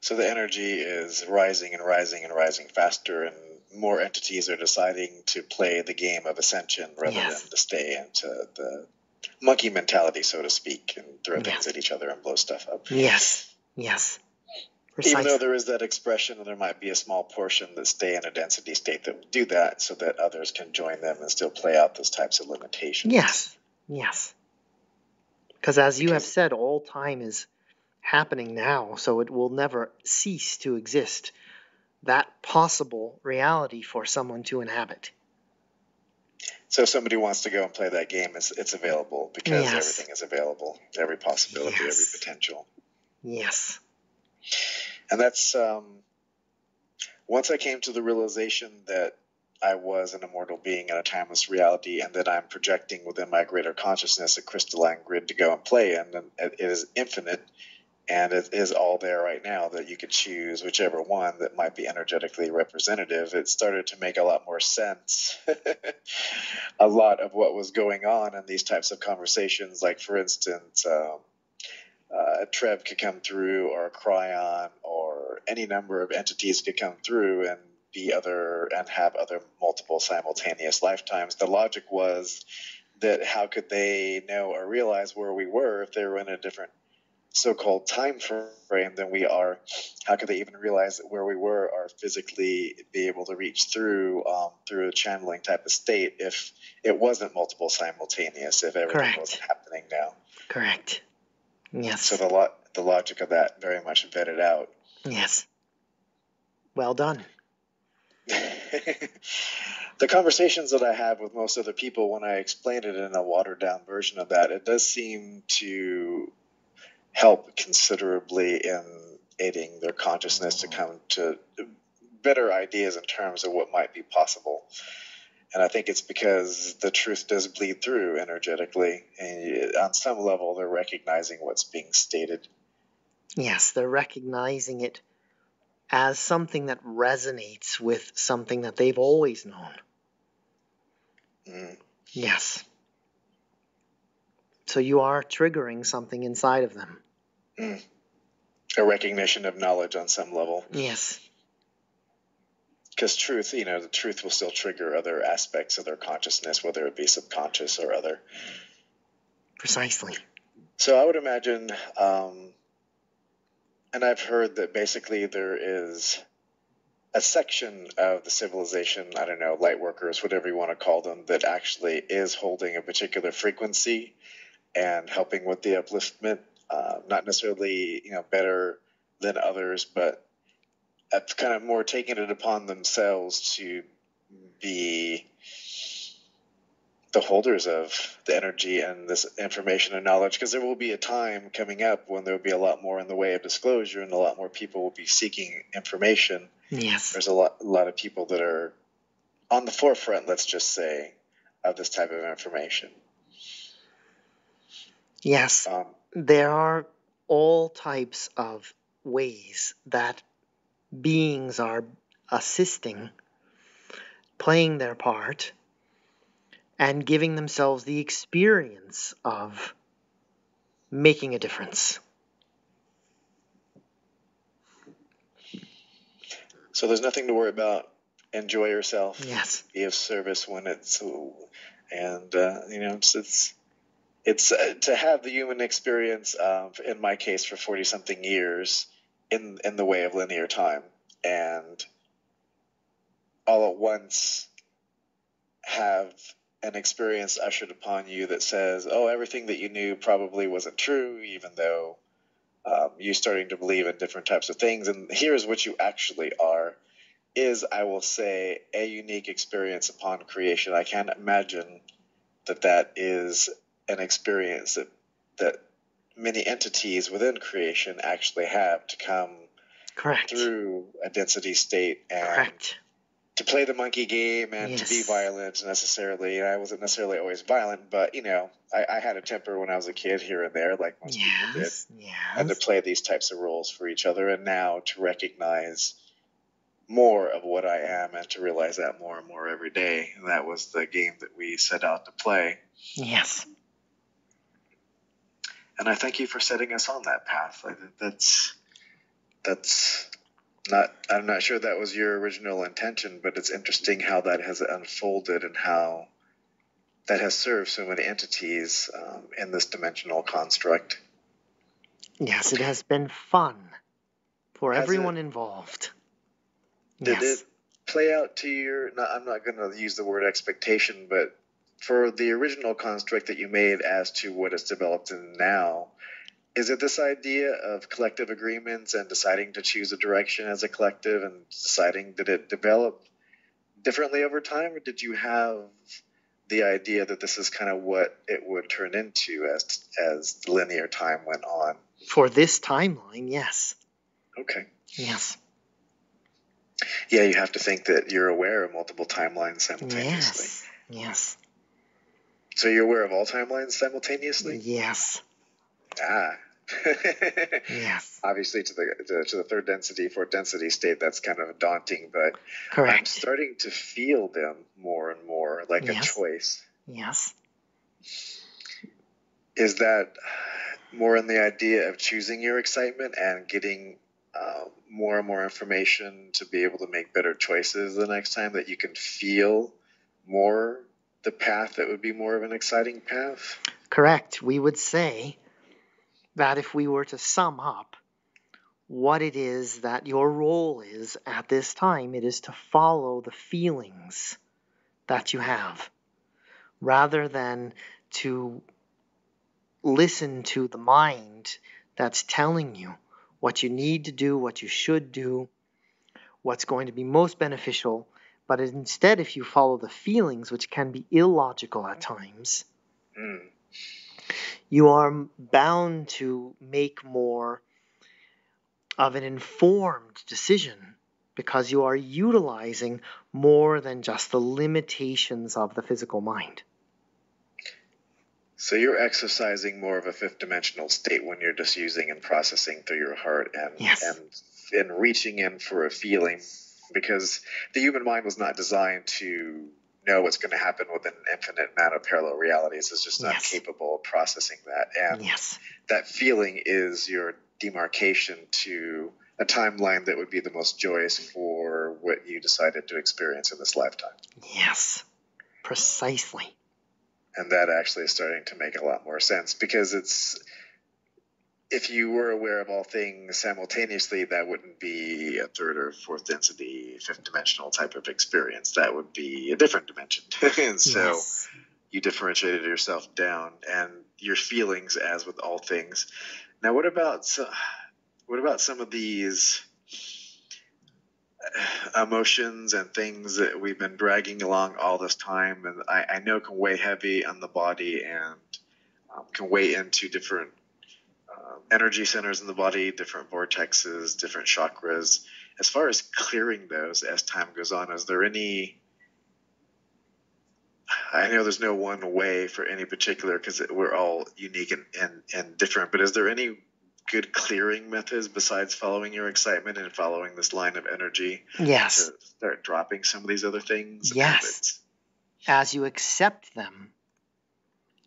So the energy is rising and rising and rising faster, and more entities are deciding to play the game of ascension rather yes. than to stay into the monkey mentality, so to speak, and throw things at each other and blow stuff up. Yes, yes. Precisely. Even though there is that expression, there might be a small portion that stay in a density state that do that, so that others can join them and still play out those types of limitations. Yes, yes. Because as you have said, all time is happening now, so it will never cease to exist. That possible reality for someone to inhabit. So if somebody wants to go and play that game, it's it's available because yes. everything is available, every possibility, yes. every potential. Yes. And that's um, once I came to the realization that I was an immortal being in a timeless reality, and that I'm projecting within my greater consciousness a crystalline grid to go and play in, and it is infinite and it is all there right now that you could choose whichever one that might be energetically representative. It started to make a lot more sense. a lot of what was going on in these types of conversations, like for instance, um, uh, TReb could come through, or Kryon, or any number of entities could come through and be other and have other multiple simultaneous lifetimes. The logic was that how could they know or realize where we were if they were in a different so-called time frame than we are, how could they even realize where we were or physically be able to reach through um, through a channeling type of state if it wasn't multiple simultaneous, if everything Correct. wasn't happening now? Correct. Yes. So the lo- the logic of that very much vetted out. Yes. Well done. the conversations that I have with most other people when I explain it in a watered down version of that, it does seem to help considerably in aiding their consciousness to come to better ideas in terms of what might be possible. And I think it's because the truth does bleed through energetically, and on some level, they're recognizing what's being stated. Yes, they're recognizing it as something that resonates with something that they've always known. Mm. Yes. So you are triggering something inside of them. Mm. A recognition of knowledge on some level. Yes. Because truth, you know, the truth will still trigger other aspects of their consciousness, whether it be subconscious or other. Precisely. So I would imagine, um, and I've heard that basically there is a section of the civilization, I don't know, light workers, whatever you want to call them, that actually is holding a particular frequency and helping with the upliftment. Uh, not necessarily, you know, better than others, but have kind of more taken it upon themselves to be the holders of the energy and this information and knowledge because there will be a time coming up when there will be a lot more in the way of disclosure and a lot more people will be seeking information Yes. there's a lot, a lot of people that are on the forefront let's just say of this type of information Yes. um, There are all types of ways that beings are assisting, playing their part, and giving themselves the experience of making a difference. so there's nothing to worry about enjoy yourself Yes. be of service when it's and uh, you know it's it's, it's uh, to have the human experience um, in my case for 40 something years in in the way of linear time and all at once have an experience ushered upon you that says oh everything that you knew probably wasn't true even though um, you starting to believe in different types of things and here's what you actually are is, I will say, a unique experience upon creation. I can't imagine that that is an experience that that many entities within creation actually have to come Correct. through a density state and Correct. to play the monkey game and to be violent necessarily. And I wasn't necessarily always violent, but you know, I, I had a temper when I was a kid here and there, like most people did Yes. and to play these types of roles for each other and now to recognize more of what I am and to realize that more and more every day. And that was the game that we set out to play. Yes. And I thank you for setting us on that path. That's that's not I'm not sure that was your original intention, but it's interesting how that has unfolded and how that has served so many entities um, in this dimensional construct. Yes. It has been fun for Has it? everyone involved. Did yes. it play out to your? Not, I'm not going to use the word expectation, but for the original construct that you made as to what it's developed in now, is it this idea of collective agreements and deciding to choose a direction as a collective and deciding did it develop differently over time, or did you have the idea that this is kind of what it would turn into as as linear time went on? For this timeline, yes. Okay. Yes. Yeah, you have to think that you're aware of multiple timelines simultaneously. Yes. Yes. So you're aware of all timelines simultaneously? Yes. Ah. Yes. Obviously, to the to, to the third density, fourth density state, that's kind of daunting. But I'm starting to feel them more and more like Yes. a choice. Yes. Is that more in the idea of choosing your excitement and getting uh, more and more information to be able to make better choices the next time that you can feel more the path that would be more of an exciting path? Correct. We would say that if we were to sum up what it is that your role is at this time, it is to follow the feelings that you have rather than to listen to the mind that's telling you what you need to do, what you should do, what's going to be most beneficial. But instead, if you follow the feelings, which can be illogical at times, Mm. you are bound to make more of an informed decision because you are utilizing more than just the limitations of the physical mind. So you're exercising more of a fifth dimensional state when you're just using and processing through your heart and Yes. and and reaching in for a feeling because the human mind was not designed to know what's going to happen with an infinite amount of parallel realities. It's just not Yes. capable of processing that. And Yes. that feeling is your demarcation to a timeline that would be the most joyous for what you decided to experience in this lifetime. Yes. Precisely. and that actually is starting to make a lot more sense because it's if you were aware of all things simultaneously that wouldn't be a third or fourth density fifth dimensional type of experience. That would be a different dimension. And so yes. you differentiated yourself down and your feelings as with all things. Now what about so, what about some of these emotions and things that we've been dragging along all this time? And i, I know can weigh heavy on the body and um, can weigh into different uh, energy centers in the body different vortexes different chakras as far as clearing those as time goes on is there any I know there's no one way for any particular because we're all unique and, and, and different, but is there any good clearing methods besides following your excitement and following this line of energy Yes. to start dropping some of these other things? Yes. As you accept them,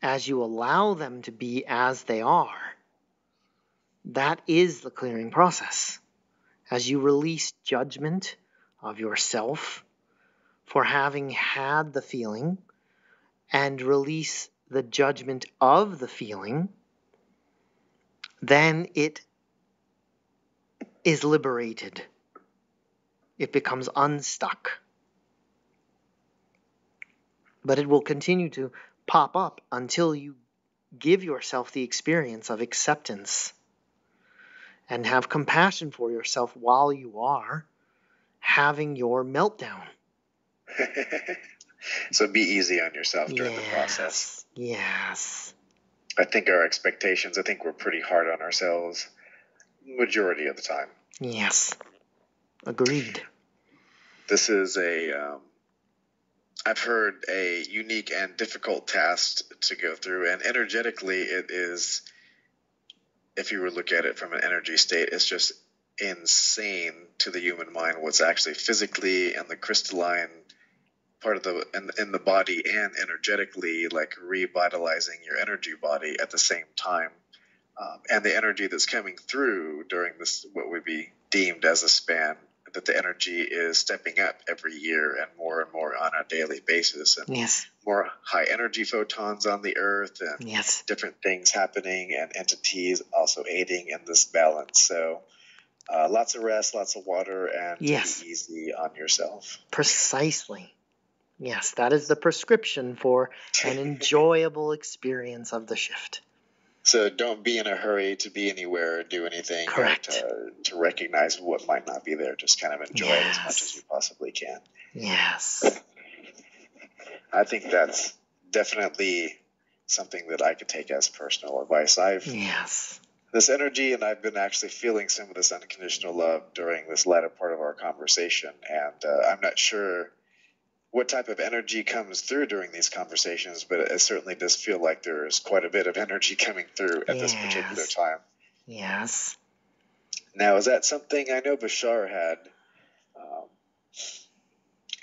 as you allow them to be as they are, that is the clearing process. As you release judgment of yourself for having had the feeling and release the judgment of the feeling, then it is liberated. It becomes unstuck. But it will continue to pop up until you give yourself the experience of acceptance and have compassion for yourself while you are having your meltdown. so be easy on yourself during the process. Yes. Yes. I think our expectations, I think we're pretty hard on ourselves majority of the time. Yes. Agreed. this is a um, I've heard a unique and difficult task to go through, and energetically, it is. If you were to look at it from an energy state, it's just insane to the human mind what's actually physically and the crystalline part of the in, in the body and energetically like revitalizing your energy body at the same time. Um, and the energy that's coming through during this what would be deemed as a span that the energy is stepping up every year and more and more on a daily basis and Yes. more high energy photons on the earth and Yes. different things happening and entities also aiding in this balance so uh, lots of rest lots of water and Yes. be easy on yourself Precisely. Yes, that is the prescription for an enjoyable experience of the shift. So don't be in a hurry to be anywhere or do anything. or Correct. To, to recognize what might not be there. Just kind of enjoy it as much as you possibly can. Yes. I think that's definitely something that I could take as personal advice. I've Yes. this energy, and I've been actually feeling some of this unconditional love during this latter part of our conversation, and uh, I'm not sure what type of energy comes through during these conversations, but it certainly does feel like there's quite a bit of energy coming through at this particular time. Yes. Now, is that something I know Bashar had um,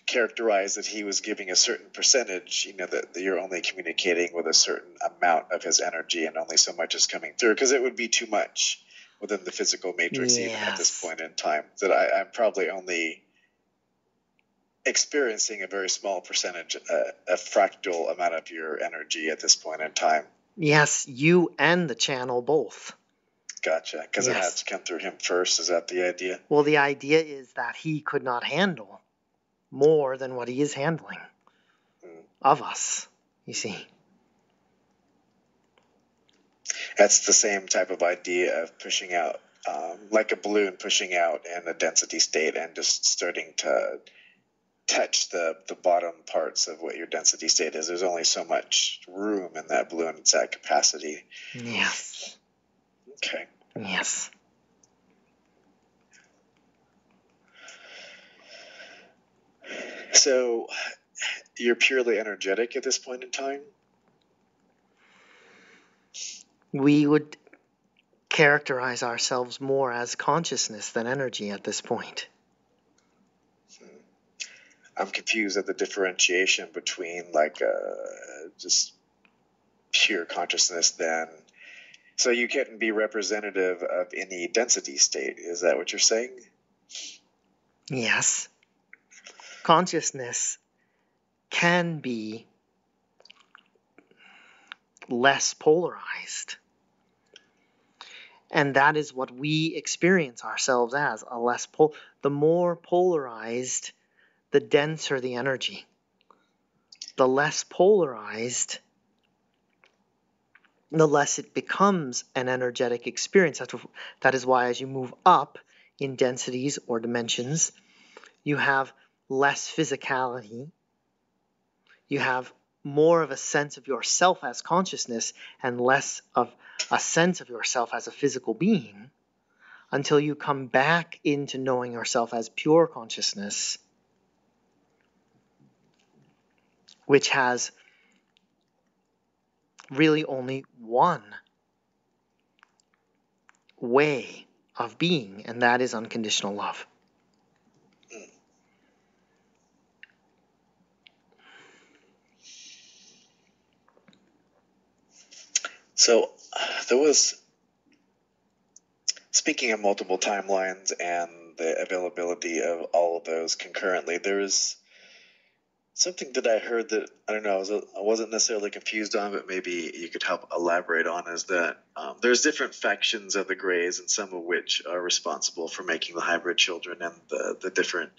characterized that he was giving a certain percentage, you know, that, that you're only communicating with a certain amount of his energy and only so much is coming through because it would be too much within the physical matrix even at this point in time. That I, I'm probably only experiencing a very small percentage, uh, a fractal amount of your energy at this point in time. Yes, you and the channel both. Gotcha. Because it Yes. has to come through him first. Is that the idea? Well, the idea is that he could not handle more than what he is handling Mm. of us, you see. That's the same type of idea of pushing out, um, like a balloon pushing out in a density state and just starting to touch the the bottom parts of what your density state is. There's only so much room in that balloon. It's at capacity. Yes. Okay. Yes. So you're purely energetic at this point in time? We would characterize ourselves more as consciousness than energy at this point. I'm confused at the differentiation between like uh, just pure consciousness then. So you couldn't be representative of any density state. Is that what you're saying? Yes. Consciousness can be less polarized. And that is what we experience ourselves as a less pol. The more polarized, the denser the energy. The less polarized, the less it becomes an energetic experience. That is why, as you move up in densities or dimensions, you have less physicality, you have more of a sense of yourself as consciousness and less of a sense of yourself as a physical being until you come back into knowing yourself as pure consciousness, which has really only one way of being, and that is unconditional love. So there was, speaking of multiple timelines and the availability of all of those concurrently, there was something that I heard that I don't know, I, was, I wasn't necessarily confused on, but maybe you could help elaborate on is that um, there's different factions of the Greys, and some of which are responsible for making the hybrid children and the, the different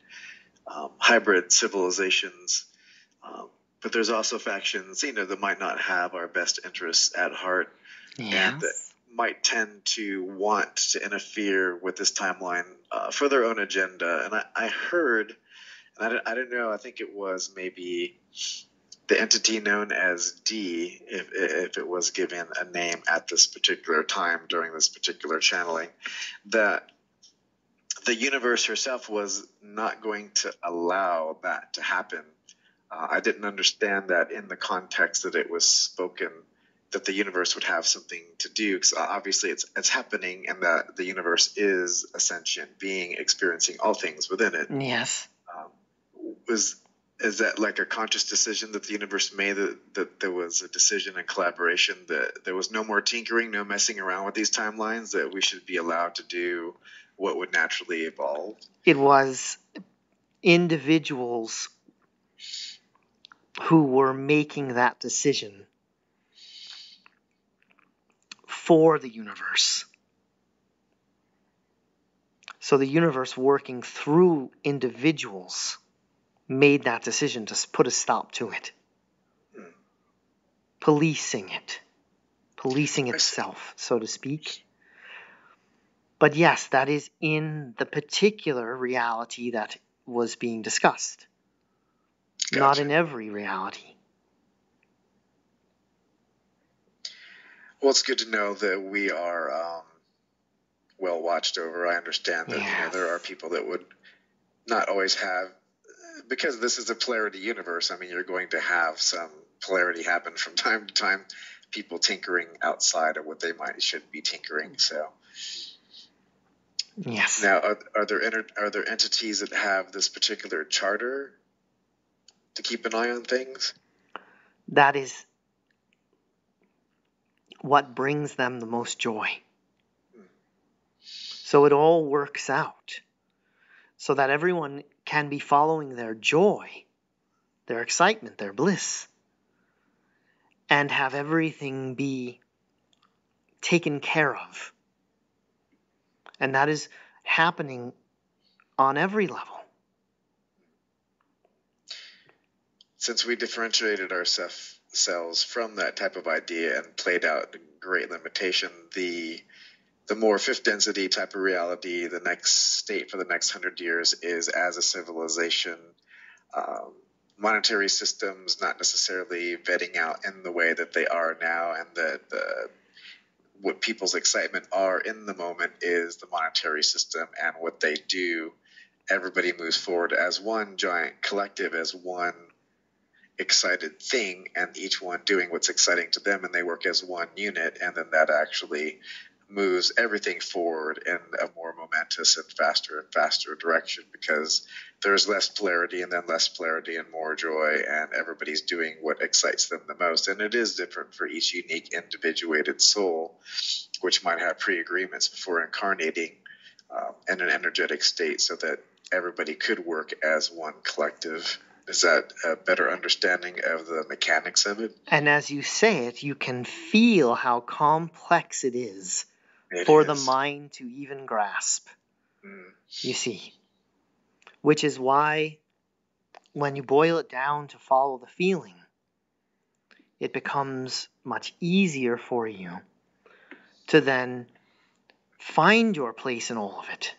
um, hybrid civilizations. Um, but there's also factions, you know, that might not have our best interests at heart yes. and that might tend to want to interfere with this timeline uh, for their own agenda. And I, I heard and I don't, I don't know. I think it was maybe the entity known as D, if, if it was given a name at this particular time during this particular channeling, that the universe herself was not going to allow that to happen. Uh, I didn't understand that in the context that it was spoken that the universe would have something to do because obviously it's it's happening and that the universe is a sentient being experiencing all things within it. Yes was is that like a conscious decision that the universe made that, that there was a decision and collaboration that there was no more tinkering no messing around with these timelines that we should be allowed to do what would naturally evolve? It was individuals who were making that decision for the universe. So the universe working through individuals made that decision to put a stop to it. Policing it, policing itself, so to speak. But yes, that is in the particular reality that was being discussed, gotcha. not in every reality. Well, it's good to know that we are um, well watched over. I understand that yes. you know, there are people that would not always have because this is a polarity universe, I mean, you're going to have some polarity happen from time to time. People tinkering outside of what they might should be tinkering. So, yes. Now, are, are there enter, are there entities that have this particular charter to keep an eye on things? That is what brings them the most joy. Hmm. So it all works out so that everyone can be following their joy, their excitement, their bliss, and have everything be taken care of. And that is happening on every level. Since we differentiated ourselves from that type of idea and played out great limitation, the the more fifth density type of reality, the next state for the next hundred years is as a civilization. Um, monetary systems not necessarily vetting out in the way that they are now, and that the what people's excitement are in the moment is the monetary system and what they do everybody moves forward as one giant collective, as one excited thing, and each one doing what's exciting to them, and they work as one unit, and then that actually moves everything forward in a more momentous and faster and faster direction because there's less polarity and then less polarity and more joy and everybody's doing what excites them the most. And it is different for each unique individuated soul which might have pre-agreements before incarnating um, in an energetic state so that everybody could work as one collective. Is that a better understanding of the mechanics of it? And as you say it, you can feel how complex it is It for the mind to even grasp. Mm, You see. Which is why, when you boil it down to follow the feeling, it becomes much easier for you to then find your place in all of it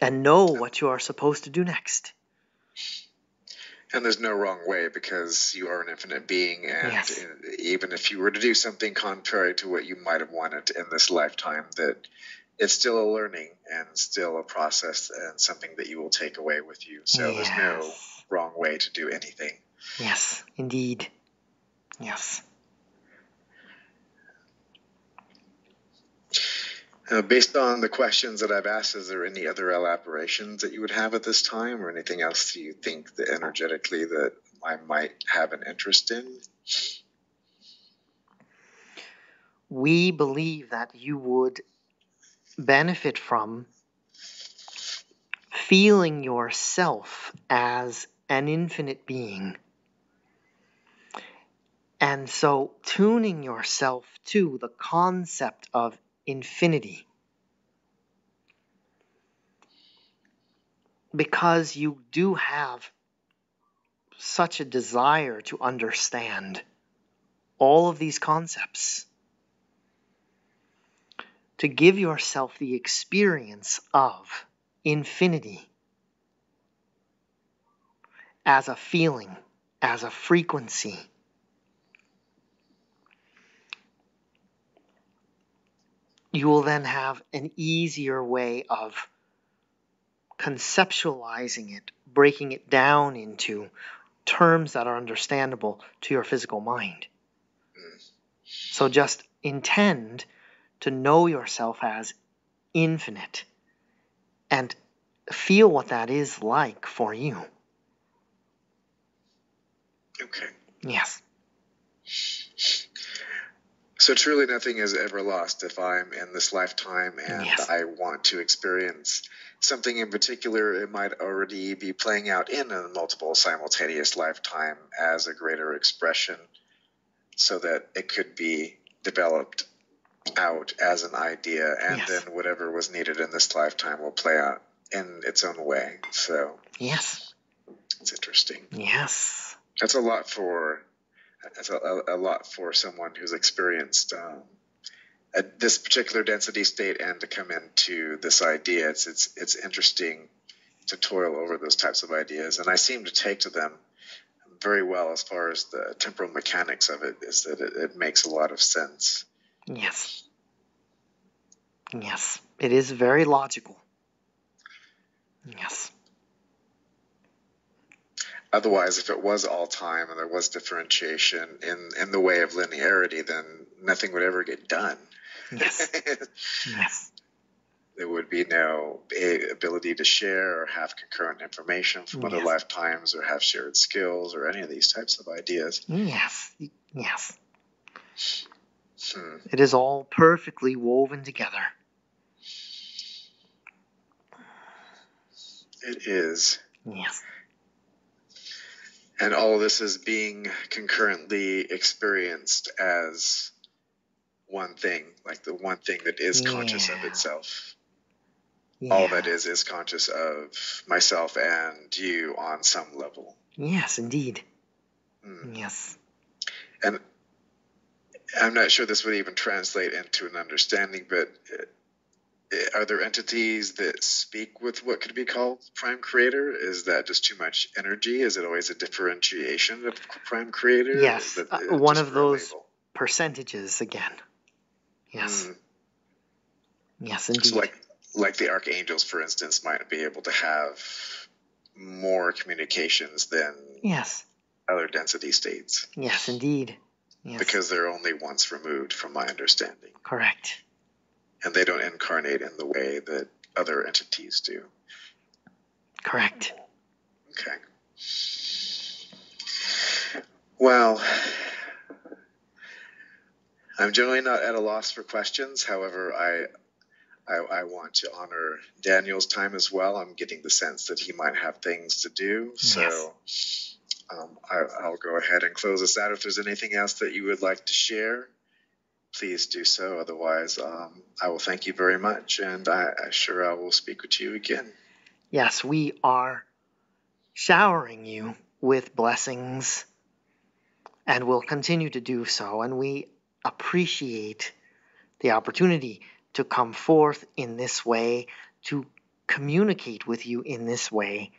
and know what you are supposed to do next. And there's no wrong way because you are an infinite being, and Yes. even if you were to do something contrary to what you might have wanted in this lifetime, that it's still a learning and still a process and something that you will take away with you. So there's no wrong way to do anything. Yes, indeed. Yes. Uh, based on the questions that I've asked, is there any other elaborations that you would have at this time, or anything else do you think that energetically that I might have an interest in? We believe that you would benefit from feeling yourself as an infinite being. And so tuning yourself to the concept of infinity. Because you do have such a desire to understand all of these concepts. To give yourself the experience of infinity as a feeling, as a frequency. You will then have an easier way of conceptualizing it, breaking it down into terms that are understandable to your physical mind. So just intend to know yourself as infinite and feel what that is like for you. Okay. Yes. So truly nothing is ever lost if I'm in this lifetime and Yes. I want to experience something in particular, it might already be playing out in a multiple simultaneous lifetime as a greater expression so that it could be developed out as an idea and Yes. then whatever was needed in this lifetime will play out in its own way. So Yes. it's interesting. Yes. That's a lot for that's a, a, lot for someone who's experienced um, this particular density state and to come into this idea. It's it's it's interesting to toil over those types of ideas, and I seem to take to them very well as far as the temporal mechanics of it is that it, it makes a lot of sense. Yes. Yes. It is very logical. Yes. Otherwise, if it was all time and there was differentiation in in the way of linearity, then nothing would ever get done. Yes. Yes. there would be no ability to share or have concurrent information from other lifetimes or have shared skills or any of these types of ideas. Yes. Yes. Hmm. It is all perfectly woven together. It is. Yes. And all of this is being concurrently experienced as one thing, like the one thing that is conscious of itself. Yeah. All that is is conscious of myself and you on some level. Yes, indeed. Hmm. Yes. And I'm not sure this would even translate into an understanding, but are there entities that speak with what could be called prime creator? Is that just too much energy? Is it always a differentiation of prime creator? Yes, uh, one of those- label? Percentages again. Yes. Mm. Yes, indeed. So like like the archangels, for instance, might be able to have more communications than Yes. other density states Yes, indeed. Yes. because they're only once removed, from my understanding, Correct. And they don't incarnate in the way that other entities do. Correct. Okay. Well, I'm generally not at a loss for questions. However, I, I I want to honor Daniel's time as well. I'm getting the sense that he might have things to do, so um, I, I'll go ahead and close this out. If there's anything else that you would like to share, please do so. Otherwise, um, I will thank you very much, and I, I sure I will speak with you again. Yes, we are showering you with blessings and will continue to do so. And we appreciate the opportunity to come forth in this way, to communicate with you in this way.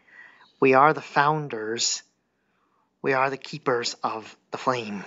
We are the founders, we are the keepers of the flame.